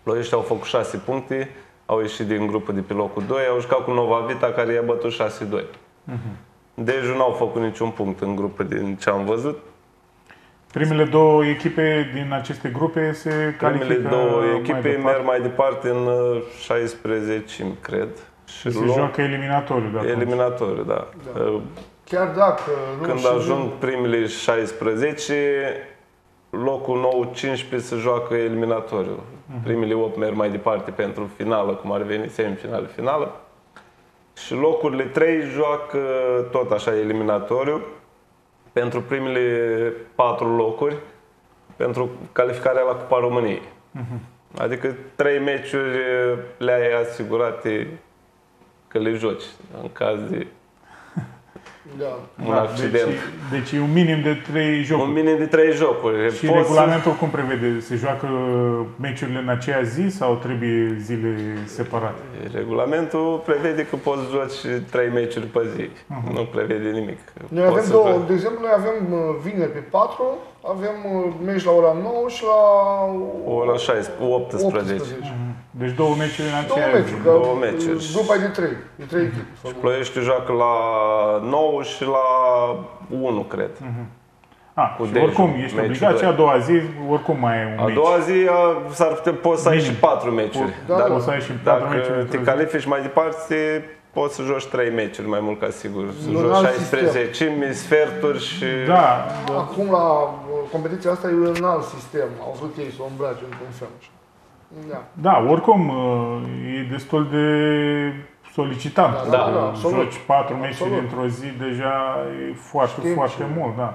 Ploiești au făcut 6 puncte, au ieșit din grupă de pe locul 2, au jucat cu Nova Vita care i-a bătut 6-2. Dejul n-au făcut niciun punct în grupă din ce am văzut. Primele două echipe din aceste grupe se califică Primele două mai echipe departe. merg mai departe în uh, 16, cred. Și Se loc- joacă eliminatoriu de atunci. eliminatoriu, da. Da. Uh, chiar dacă nu Când și ajung primele 16, locul nou 15 se joacă eliminatoriu. Primele 8 merg mai departe pentru finală, cum ar veni semifinală, finală. Și locurile 3 joacă tot așa eliminatoriu pentru primele 4 locuri pentru calificarea la Cupa României. Adică 3 meciuri le-ai asigurate că le joci în caz de Da. un Da, accident. Deci, deci e un minim de trei jocuri. Un minim de 3 jocuri. Și Poți să- regulamentul cum prevede? Se joacă meciurile în aceea zi sau trebuie zile separate? Regulamentul prevede că poți joci 3 meciuri pe zi. Nu prevede nimic. Noi Poți avem să două, joci. de exemplu, noi avem uh, vineri pe 4, avem uh, meci la ora 9 și la O ora 16, 18. 18. Deci două meciuri în Două aceea zi. meciuri, că Două meciuri. uh, grupa e de 3, de 3 echipe. sau- Ploiești joacă la 9 și la 1, cred. A, cu și Dejul, oricum ești meciul obligat și doi. a doua zi, oricum mai e un A meci. doua zi a, s-ar putea, poți să ai și Minim. patru meciuri. Da, Dacă- poți să ai și patru dacă meciuri te într-o zi. califici mai departe, poți să joci trei meciuri mai mult ca sigur. Să Nu, joci alt 16 sferturi și... Da, Acum la uh, competiția asta e un alt sistem. Au vrut ei să o îmbrace într-un fel. Da. da, oricum uh, e destul de solicitant. Da, da, Dacă da, absolut. Joci patru meciuri Absolut. într-o zi, deja e foarte, Știm foarte și- mult, da.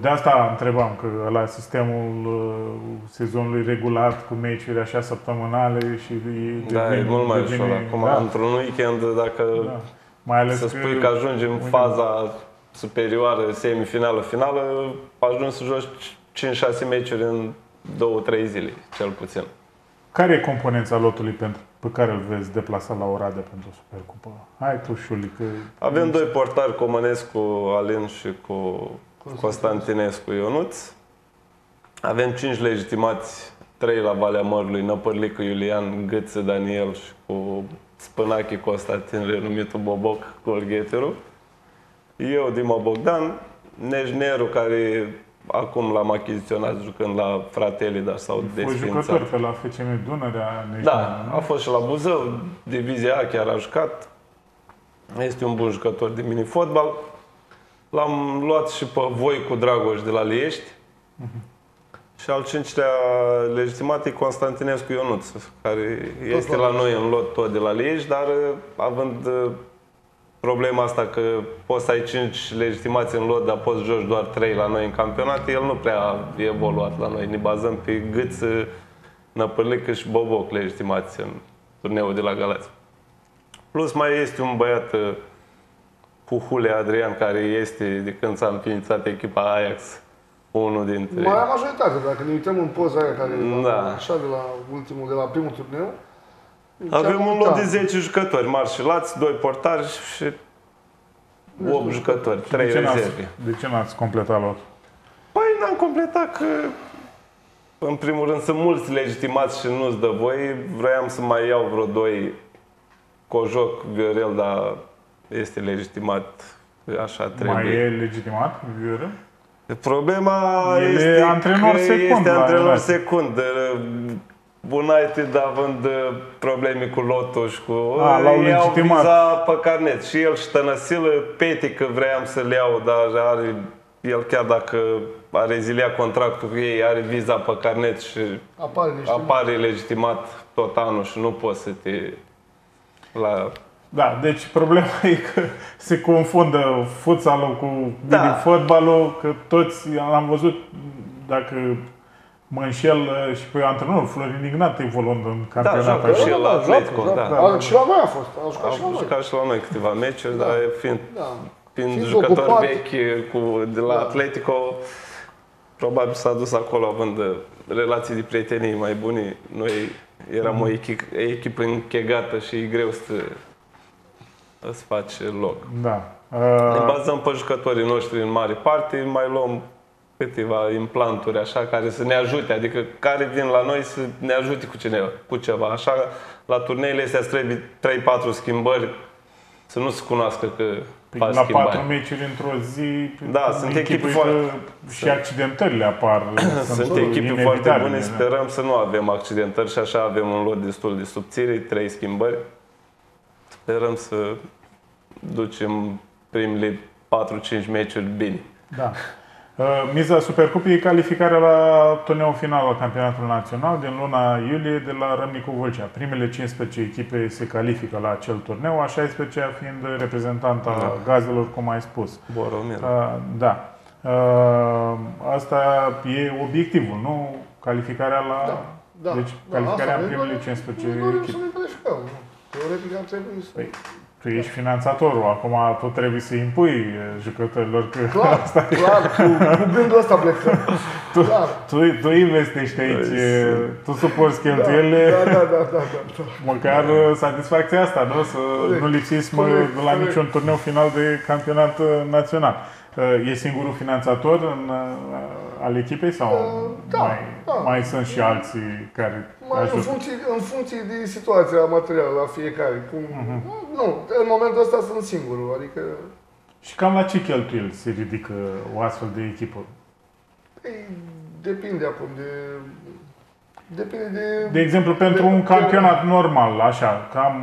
De asta întrebam, că la sistemul uh, sezonului regulat cu meciuri așa săptămânale și e, Da, e devine- mult mai devine- ușor. Acum, da, într-un weekend, dacă da. Mai ales să spui că ajungi în faza superioară, semifinală, finală, ajungi să joci 5-6 meciuri în 2-3 zile, cel puțin. Care e componența lotului pentru, pe care îl vezi deplasat la Oradea pentru Supercupă? Hai tu, Șuli, că... Avem doi portari, Comănescu Alin și cu Constantinescu Ionuț. Avem cinci legitimați, trei la Valea Mărului, Năpărlică Iulian, Gâță Daniel și cu Spânache Constantin, renumitul Boboc, golgheterul. Eu, Dima Bogdan, Nejneru, care acum l-am achiziționat jucând la Fratelli, dar s-au Fost desfințat. jucător pe la FCM Dunărea. Da, nu? a fost și la Buzău, divizia A chiar a jucat. Este un bun jucător de mini-fotbal. L-am luat și pe voi cu Dragoș de la Liești. Și al cincilea legitimat e Constantinescu Ionuț, care este la noi în lot tot de la Liești, dar având uh, problema asta că poți să ai 5 legitimați în lot, dar poți joci doar 3 la noi în campionat, el nu prea a evoluat la noi. Ne bazăm pe Gâță, Năpârlică și Boboc legitimați în turneul de la Galați. Plus mai este un băiat uh, Puhule Adrian, care este de când s-a înființat echipa Ajax, unul dintre... Marea majoritate, dacă ne uităm în poza aia care e Da. așa de la ultimul, de la primul turneu. Avem chiar un lot da. de 10 jucători marși și lați, 2 portarși și 8 jucători, 3 de ce, n-ați, rezerve. de ce n-ați completat lotul? Păi n-am completat că în primul rând sunt mulți legitimați și nu-ți dă voi. Vroiam să mai iau vreo doi Cojoc, Viorel, dar este legitimat așa trebuie. Mai e legitimat, Viorel? Problema El e este antrenor că secund este la antrenor United. secund. United având uh, probleme cu lotul și cu... A, l-au îi iau legitimat. viza pe carnet. Și el și Tănăsilă, Peti că vreau să-l iau, dar are, el chiar dacă a reziliat contractul cu ei, are viza pe carnet și Apare niște... apare legitimat tot anul și nu poți să te... La... Da, deci problema e că se confundă futsalul cu Da. da. fotbalul, că toți am văzut, dacă mă înșel și pe antrenorul Florin Ignat evoluând în campionat. joacă așa. și el la Atletico, da. A, și la noi a fost. A jucat Au și la noi. jucat și la noi câteva meciuri, dar fiind Da. fiind Fiind jucător ocupat. vechi cu, de la Da. Atletico, probabil s-a dus acolo având uh, relații de prietenie mai bune. Noi eram o echipă, echipă închegată și e greu să îți faci loc. Da. Ne Uh, bazăm pe jucătorii noștri în mare parte, mai luăm câteva implanturi așa care să ne ajute, adică care vin la noi să ne ajute cu, cineva, cu ceva. Așa, la turneile astea îți trebuie 3-4 schimbări să nu se cunoască că faci la schimbări. patru meciuri într-o zi, Da, sunt echipe închipui foarte- că Și accidentările apar. Sunt echipe inevitabile, foarte bune, da. sperăm să nu avem accidentări și așa avem un lot destul de subțire, trei schimbări. Sperăm să ducem primele 4-5 meciuri bine. Da. Uh, Miza Supercupei e calificarea la turneul final al campionatului național din luna iulie de la Râmnicu Vâlcea. Primele 15 echipe se califică la acel turneu, a 16-a fiind reprezentanta Da. gazelor, cum ai spus. Boromir. Uh, Da. Uh, Asta e obiectivul, nu? Calificarea la... Da. Da. Deci, Da, calificarea asta în ne primele dorim- 15 ne dorim echipe. să ne calificăm. nu? Teoretic ar trebui să... Păi, tu ești finanțatorul, acum tu trebuie să impui uh, jucătorilor că Clar, clar, cu, cu gândul ăsta plecăm. Clar. tu, tu investești aici, Păi, e, tu suporți Da, cheltuielile, da, da, da, da, da, da. măcar uh, satisfacția asta, nu? Să Corect. nu lipsiți mă, Corect, de la corect. niciun turneu final de campionat uh, național. Uh, E singurul finanțator în, uh, al echipei sau Uh, da, mai, da. mai sunt și alții care Mai în ajută? funcție, în funcție de situația materială la fiecare. Cum, Mhm. Nu, în momentul ăsta sunt singurul, adică Și cam la ce cheltuieli se ridică o astfel de echipă? Ei, depinde acum de... Depinde de... De exemplu, pentru de- un campionat normal, așa, cam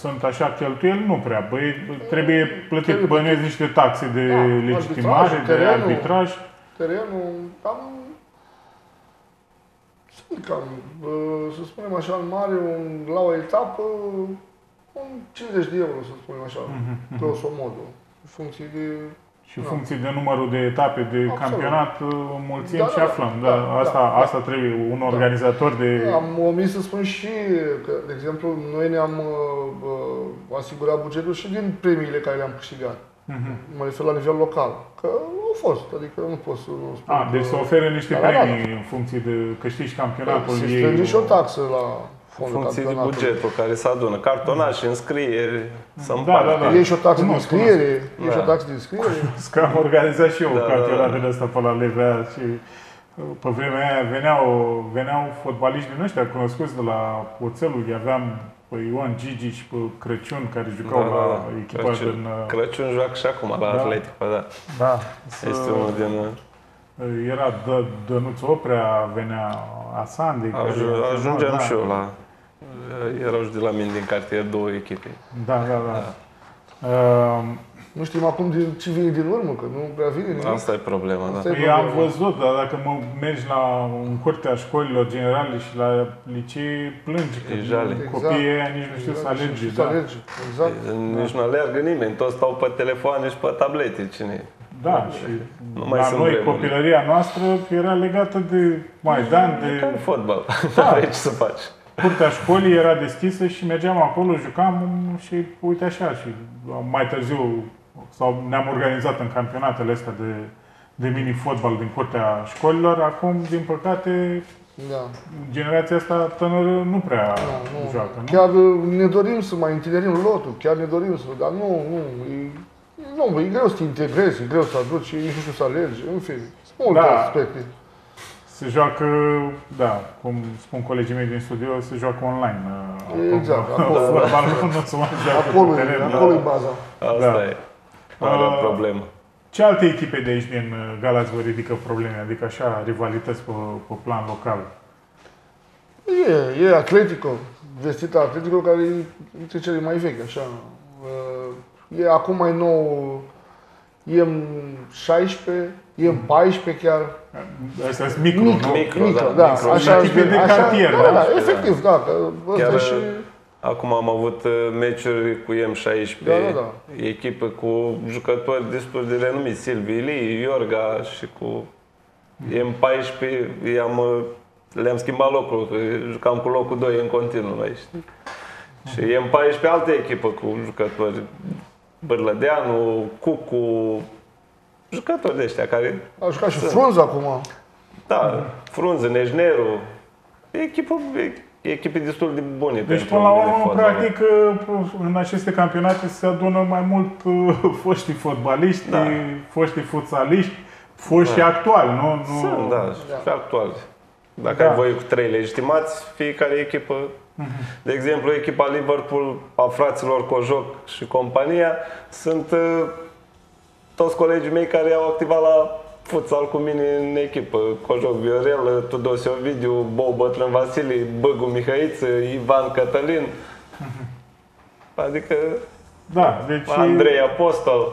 sunt așa cheltuieli, nu prea. Băi, trebuie plătit, Trebuie bănuiesc niște taxe de Da, legitimare, arbitraj, de terenul. arbitraj. terenul, cam... Sunt cam, uh, să spunem așa, în mare, un, la o etapă, un 50 de euro, să spunem așa, Mhm, pe o somodul, în funcție de... Și în Da. funcție de numărul de etape de Absolut. campionat, mulțim Da, și da, aflăm. da, Da, da, asta, da. asta trebuie un organizator de... Am omis să spun și că, de exemplu, noi ne-am uh, uh, asigurat bugetul și din premiile care le-am câștigat. Mhm. Mă refer la nivel local. Că au fost, adică nu pot să nu spun A, deci că- se oferă niște Da, da, da. premii în funcție de câștigi campionatul. Se ei- strânge și o taxă la În fondul funcție de campionatului. bugetul care se adună. Cartonaș, înscrieri, să Da, împarte. da, da. Iei și o taxă Nu, de înscriere, spun iei și o Da. taxă de înscriere. Că am organizat și eu Da, da, da, campionatele da. astea pe la Levea și uh, pe vremea aia veneau, veneau fotbaliști din ăștia cunoscuți de la Oțelul, aveam pe Ioan Gigiș și pe Crăciun care jucau la echipa Da, Crăciun, din... uh, Crăciun joacă și acum la Da. Atletic, da. Da, Este să- unul din... uh, Era Dă- Dănuț Oprea, venea Asandi. care Aju- antrenor, Ajungeam da. și eu la... Erau și de la mine din cartier două echipe. Da, da, da. Uh, Nu știm acum din ce vine din urmă, că nu prea vine nimic. Asta e problema, da. Asta e Păi am problema. văzut, dar dacă mă mergi la în curtea școlilor generale și la licee, plângi că E jale. copiii ăia nici nu știu să Exact, alerge. știu Da, Să alerge, exact. Nici nu alergă nimeni, toți stau pe telefoane și pe tablete. Cine? da și Nu mai la sunt noi vremuri. copilăria noastră era legată de Maidan, E ca în de fotbal. Da. Aveai ce să faci. Curtea școlii era deschisă și mergeam acolo, jucam și uite așa și mai târziu sau ne-am organizat în campionatele astea de, de mini-fotbal din curtea școlilor. Acum, din păcate, Da. generația asta tânără nu prea Da, nu. joacă, nu? Chiar uh, ne dorim să mai întinerim lotul, chiar ne dorim să, dar nu, nu, e, nu, e greu să te integrezi, e greu să aduci, nici nu știu să alergi, în fine, sunt multe Da. aspecte. Se joacă, da, cum spun colegii mei din studio, se joacă online. uh, Exact, acum. acolo. Fotbalul nu se mai joacă Acolo, pe e, teren. acolo e baza. Asta Da. e. Mare Uh, problemă. Ce alte echipe de aici din uh, Galați vă ridică probleme? Adică așa, rivalități pe, pe plan local? E, e Atletico, vestita Atletico, care e dintre cele mai vechi, așa. Uh, E acum mai nou, e în 16, e în 14 chiar. Astea sunt micro, Micro, nu? Micro, micro, da, da, micro. așa, Echipe de așa, cartier, da, da? da, efectiv, da, că ăsta Chiar, e și... Acum am avut uh, meciuri cu M16, Da, da, da. echipă cu jucători destul de renumiți, Silviu Ilie, Iorga și cu M14 i-am, uh, le-am schimbat locul, că jucam cu locul 2 în continuu noi, știi? Și M14 altă echipă cu jucători, Bărlădeanu, Cucu, jucători de ăștia care, A jucat și Frunza acum. da, Frunză, Nejneru, echipă, echipe destul de bune Deci, pentru până la un urmă, fotbal. practic, uh, în aceste campionate se adună mai mult uh, foștii fotbaliști, Da. foștii futsaliști, foștii Da. actuali, nu? nu... Sunt, da, și actual. Dacă Da. ai voi cu trei legitimați, fiecare echipă, de exemplu, echipa Liverpool a fraților Cojoc și compania, sunt uh, toți colegii mei care au activat la futsal cu mine în echipă. Cojoc Viorel, Tudose Ovidiu, Bou Bătrân Vasile, Băgu Mihăiță, Ivan Cătălin. Adică Da, deci... Andrei Apostol.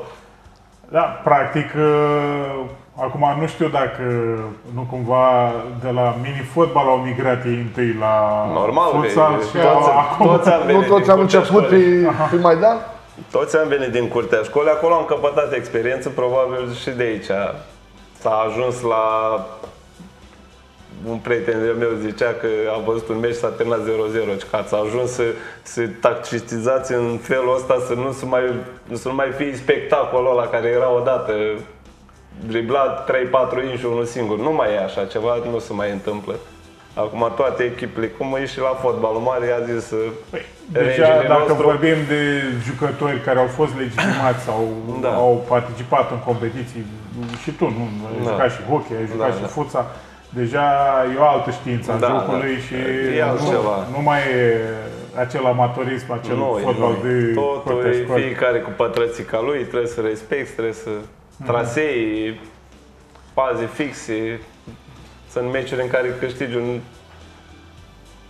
Da, practic, uh, acum nu știu dacă nu cumva de la mini-fotbal au migrat ei întâi la Normal, futsal că și toți, acum... toți am Nu venit toți din am curtea început școlii. pe, pe Maidan? Toți am venit din curtea școlii, acolo am căpătat experiență, probabil și de aici s-a ajuns la un prieten de meu zicea că a văzut un meci și s-a terminat 0-0, că ați ajuns să, să tacticizați în felul ăsta, să nu, se mai, să nu mai fie spectacolul ăla care era odată driblat 3-4 inși unul singur. Nu mai e așa ceva, nu se mai întâmplă. Acum toate echipele, cum e și la fotbalul mare, a zis Păi, Deja, regele dacă nostru, vorbim de jucători care au fost legitimați sau Da. au participat în competiții, și tu, nu? Ai Da. jucat și hockey, ai jucat Da, și da. fuța, deja e o altă știință a Da, jocului da. și E nu, altceva. nu mai e acel amatorism, acel Nu, e, fotbal nu. de Totul curte e școală. fiecare cu pătrățica lui, trebuie să respecti, trebuie să Mhm. trasei, paze fixe. Sunt meciuri în care câștigi un,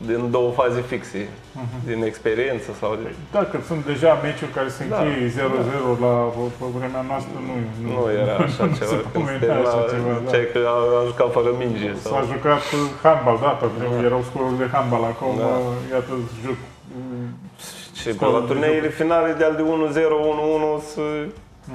din două faze fixe, Mhm. din experiență sau de... Da, că sunt deja meciuri care se Da, încheie 0-0 la pe vremea noastră, nu, Nu era așa nu ceva. se Când pomenea suntem așa la- ceva, da. Cei că au, au jucat fără minge. S-a Sau... jucat handbal, da, pe vreme erau scoruri de handbal, acum Da. iată joc. Și pe Scorul la de turneile finale de al de 1-0, 1-1, să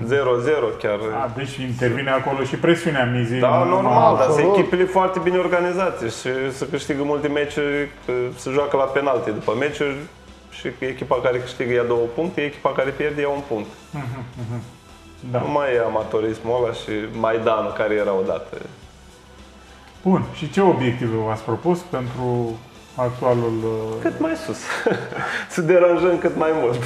0-0 chiar. A, deci intervine acolo și presiunea mizei. Da, normal, dar sunt absolut. echipele foarte bine organizate și se câștigă multe meciuri, că se joacă la penalti după meciuri și echipa care câștigă ia două puncte, echipa care pierde ia un punct. Da. Nu mai e amatorismul ăla și Maidanul care era odată. Bun, și ce obiective v-ați propus pentru actualul... uh, Cât mai sus. să deranjăm cât mai mult.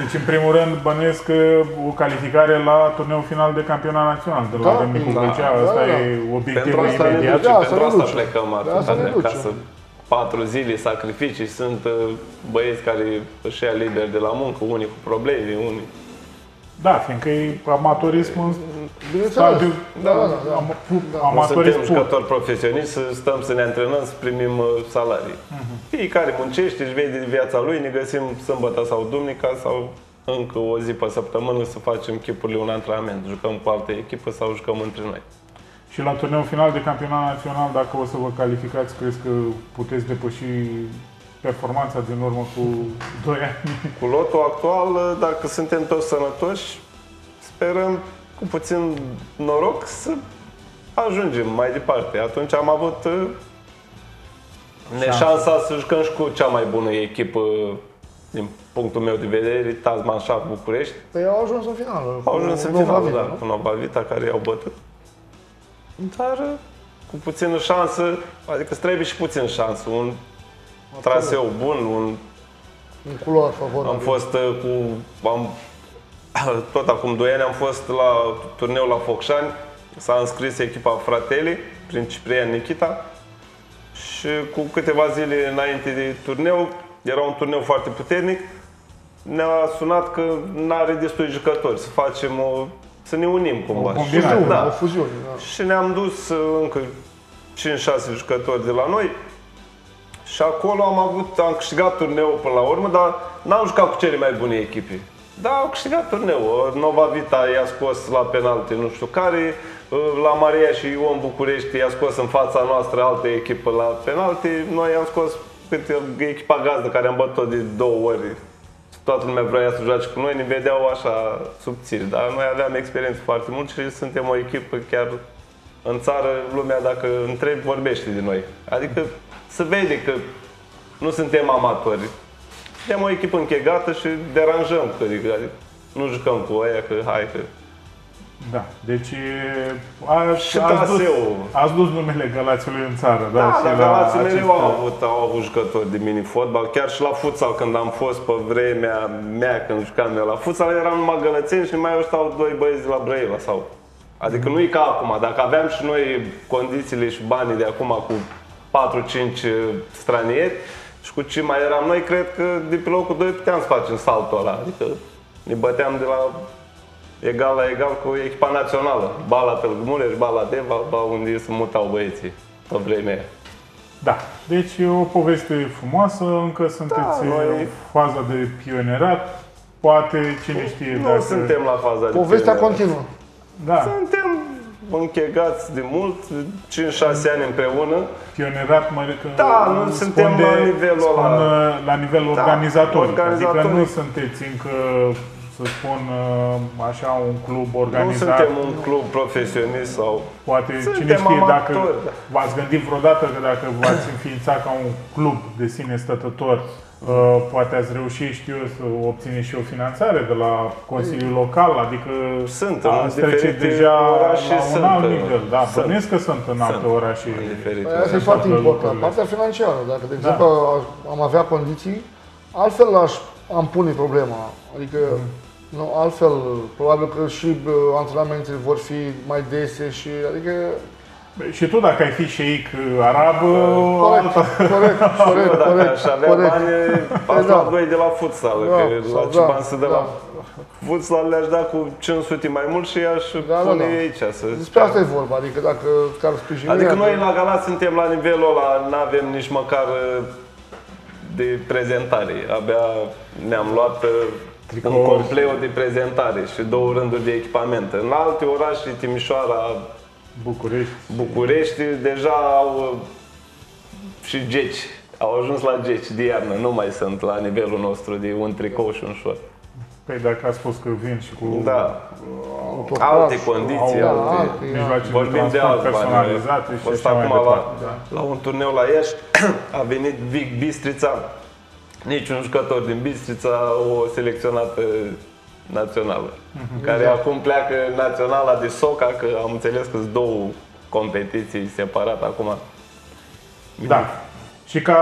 Deci, în primul rând, bănuiesc că o calificare la turneul final de campionat național de la Da, Râmnicu da, Vâlcea. da, Asta da. e Pentru obiectivul asta ne imediat. ducem, Da, pentru să ne asta ducem. plecăm Da, atât să ne de ducem. acasă. Patru zile sacrificii, sunt uh, băieți care își ia liberi de la muncă, unii cu probleme, unii... Da, fiindcă e amatorism în Bineînțeles. stadiu, Da, da, da. am, Da. Nu amatorism suntem pur. jucători profesioniști să stăm să ne antrenăm, să primim uh, salarii. Mhm. Fiecare muncește, își vede viața lui, ne găsim sâmbătă sau duminica sau încă o zi pe săptămână să facem chipurile un antrenament. Jucăm cu altă echipă sau jucăm între noi. Și la turneul final de campionat național, dacă o să vă calificați, crezi că puteți depăși performanța din urmă cu 2 ani? Cu lotul actual, dacă suntem toți sănătoși, sperăm cu puțin noroc să ajungem mai departe. Atunci am avut uh, neșansa să jucăm și cu cea mai bună echipă din punctul meu de vedere, Tasman Shaf București. Păi au ajuns în finală. Au ajuns în cu Nova final, Vita, da, nu? cu Nova Vita, care i-au bătut. Dar uh, cu puțină șansă, adică îți trebuie și puțin șansă, un traseu bun, un În culoare favorabil. am fost uh, cu... Am, tot acum 2 ani am fost la turneul la Focșani. S-a înscris echipa Fratelli prin Ciprian Nikita și cu câteva zile înainte de turneu, era un turneu foarte puternic, ne-a sunat că nu are destui jucători, să facem o, să ne unim cumva. O Și- combinație. Fuziune, da. o fuziune, da. și ne-am dus uh, încă 5-6 jucători de la noi și acolo am avut, am câștigat turneul până la urmă, dar n-am jucat cu cele mai bune echipe. Da, au câștigat turneul. Nova Vita i-a scos la penalti nu știu care, uh, la Maria și Ion București i-a scos în fața noastră altă echipă la penalti. Noi am scos câte echipa gazdă care am bătut de două ori. Toată lumea vrea să joace cu noi, ne vedeau așa subțiri, dar noi aveam experiență foarte mult și suntem o echipă chiar în țară, lumea dacă întrebi, vorbește de noi. Adică se vede că nu suntem amatori. Suntem o echipă închegată și deranjăm, că adică, adică nu jucăm cu aia, că hai că... Da, deci e- a, Și ați, dus, traseul. ați dus numele Galațiului în țară. Da, Da, și dar la Galații mereu aceste- au avut, au avut jucători de mini-fotbal, chiar și la futsal, când am fost pe vremea mea, când jucam eu la futsal, eram numai gălățeni și mai stau doi băieți de la Brăila sau... Adică nu e ca acum, dacă aveam și noi condițiile și banii de acum cu 4-5 stranieri și cu ce mai eram noi, cred că de pe locul 2 puteam să facem saltul ăla. Adică ne băteam de la egal la egal cu echipa națională. Ba la Târgu Mureș, ba la Deva, ba unde se mutau băieții pe vremea aia. Da, deci e o poveste frumoasă, încă sunteți Da, noi- în faza de pionerat. Poate, cine știe Nu dacă... suntem la faza de Povestea pionierat. continuă. Da, Suntem închegați de mult, 5-6 ani împreună. pionerat mă că Da, nu suntem la nivelul spun, ăla. la nivel Da, organizator. organizatoric. Adică nu sunteți încă, să spun, așa, un club Nu organizat. suntem un club profesionist sau... Poate Suntem cine știe dacă amatori, da. v-ați gândit vreodată că dacă v-ați înființat ca un club de sine stătător, uh, poate ați reușit, știu eu, să obțineți și o finanțare de la Consiliul Local, adică Sunt, a, în trece diferite deja orașe la un sunt, alt uh, nivel. Da, sunt. bănuiesc că sunt în alte Sunt. orașe. în diferite Păi asta e Sunt foarte toate important. lucrurile. Partea financiară, dacă, de Da. exemplu, aș- am avea condiții, altfel aș, am pune problema. Adică, nu, altfel, probabil că și bă, antrenamentele vor fi mai dese și, adică, Și tu dacă ai fi șeic arab, Corect, corect, corect, Dacă corect, aș avea corect. bani, Păi aș da. lua doi de la futsal. Da, că sau la ce da, bani să dă da. la futsal le-aș da cu 500 mai mult și i-aș Da, da, pune da. aici. Să Despre asta e vorba, adică dacă te-ar sprijini... Adică ea, noi la Galați suntem la nivelul ăla, nu avem nici măcar uh, de prezentare. Abia ne-am luat uh, un Tricouri. compleu de prezentare și două rânduri de echipament. În alte orașe, Timișoara, București. București, deja au uh, și geci. Au ajuns la geci de iarnă, nu mai sunt la nivelul nostru de un tricou și un șort. Păi dacă a spus că vin și cu Da, autocaz, alte condiții, da, alte... alte, ia. mijloace de Vorbim de transport alți bani. personalizate și Fost așa mai acum la, departe. Da. la un turneu la Iași, a venit Vic Bistrița, niciun jucător din Bistrița, o selecționată națională, Mhm. care acum pleacă naționala de soca, că am înțeles că sunt două competiții separate acum. Da. Și ca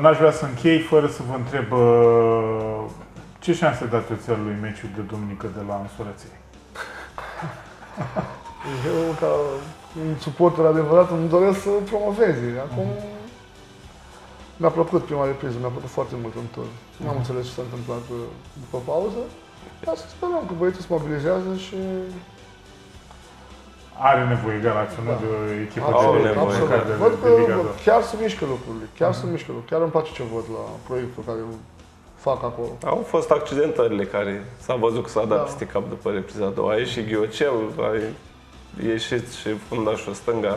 n-aș vrea să închei fără să vă întreb uh, ce șanse dați oțelului meciul de duminică de la Însurăție? Eu, ca un suporter adevărat, îmi doresc să promoveze. Acum mi-a plăcut prima repriză, mi-a plăcut foarte mult în tur. Nu am înțeles ce s-a întâmplat uh, după pauză. Dar să sperăm că băieții se mobilizează și Are nevoie Galați, nu Da. de o echipă Au de, nevoie. de, de, Văd de, că de Liga bă, 2. chiar se mișcă lucrurile, chiar se mișcă lucrurile. Chiar îmi place ce văd la proiectul care îl fac acolo. Au fost accidentările care s-a văzut că s-a dat Da. peste cap după repriza a doua. A ieșit Ghiocel, a ieșit și fundașul stânga.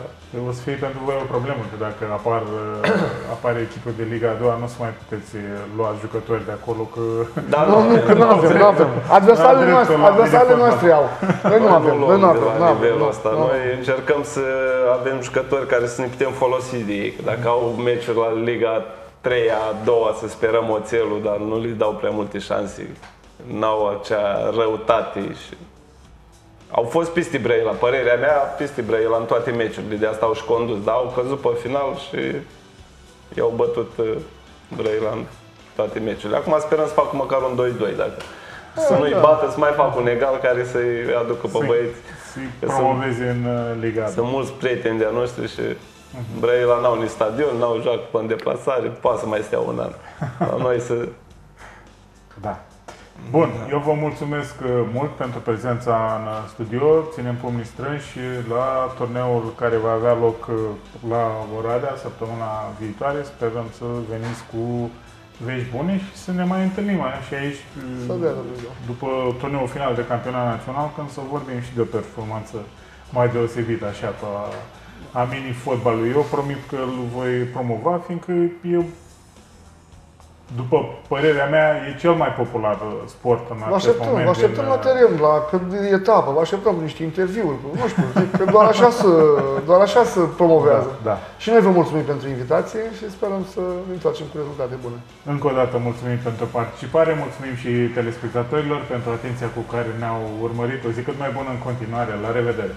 O să fie pentru voi o problemă, că dacă apar, uh, apare echipă de Liga 2, nu o să mai puteți uh, lua jucători de acolo, că Dar Nu, nu, că nu avem, nu avem. Adversarele Da, noastre, dreptul la adversarele mine noastre au. Noi nu avem, noi luăm nu de avem, la nu avem. nivelul nu, ăsta. nu Noi avem. încercăm să avem jucători care să ne putem folosi de ei. Că Dacă au meciuri la Liga 3 a doua, să sperăm oțelul, dar nu le dau prea multe șanse. N-au acea răutate și au fost pisti Brăila, părerea mea, pisti Brăila în toate meciurile, de asta au și condus, dar au căzut pe final și i-au bătut uh, Brăila în toate meciurile. Acum sperăm să facă măcar un 2-2, dacă să nu-i da. bată, să mai facă un egal care să-i aducă pe Să-i- băieți. să-i Că promoveze în uh, Liga 2. Sunt mulți prieteni de-a noștri și Brăila n-au nici stadion, n-au joacă pe în deplasare, poate să mai stea un an. La noi să... Da. Bun, eu vă mulțumesc uh, mult pentru prezența în uh, studio. Ținem pumnii strânși la turneul care va avea loc uh, la Oradea săptămâna viitoare. Sperăm să veniți cu vești bune și să ne mai întâlnim uh, și aici uh, Să dea Dumnezeu. după turneul final de campionat național, când să vorbim și de o performanță mai deosebită așa pe a, a mini-fotbalului. Eu promit că îl voi promova, fiindcă eu după părerea mea, e cel mai popular uh, sport în Vă acest așteptăm, moment. vă așteptăm în, la uh, teren, la când e etapă, vă așteptăm cu niște interviuri, cu- nu știu, zic că doar așa să, doar așa să promovează. Da. Și noi vă mulțumim pentru invitație și sperăm să ne întoarcem cu rezultate bune. Încă o dată mulțumim pentru participare, mulțumim și telespectatorilor pentru atenția cu care ne-au urmărit. O zi cât mai bună în continuare. La revedere!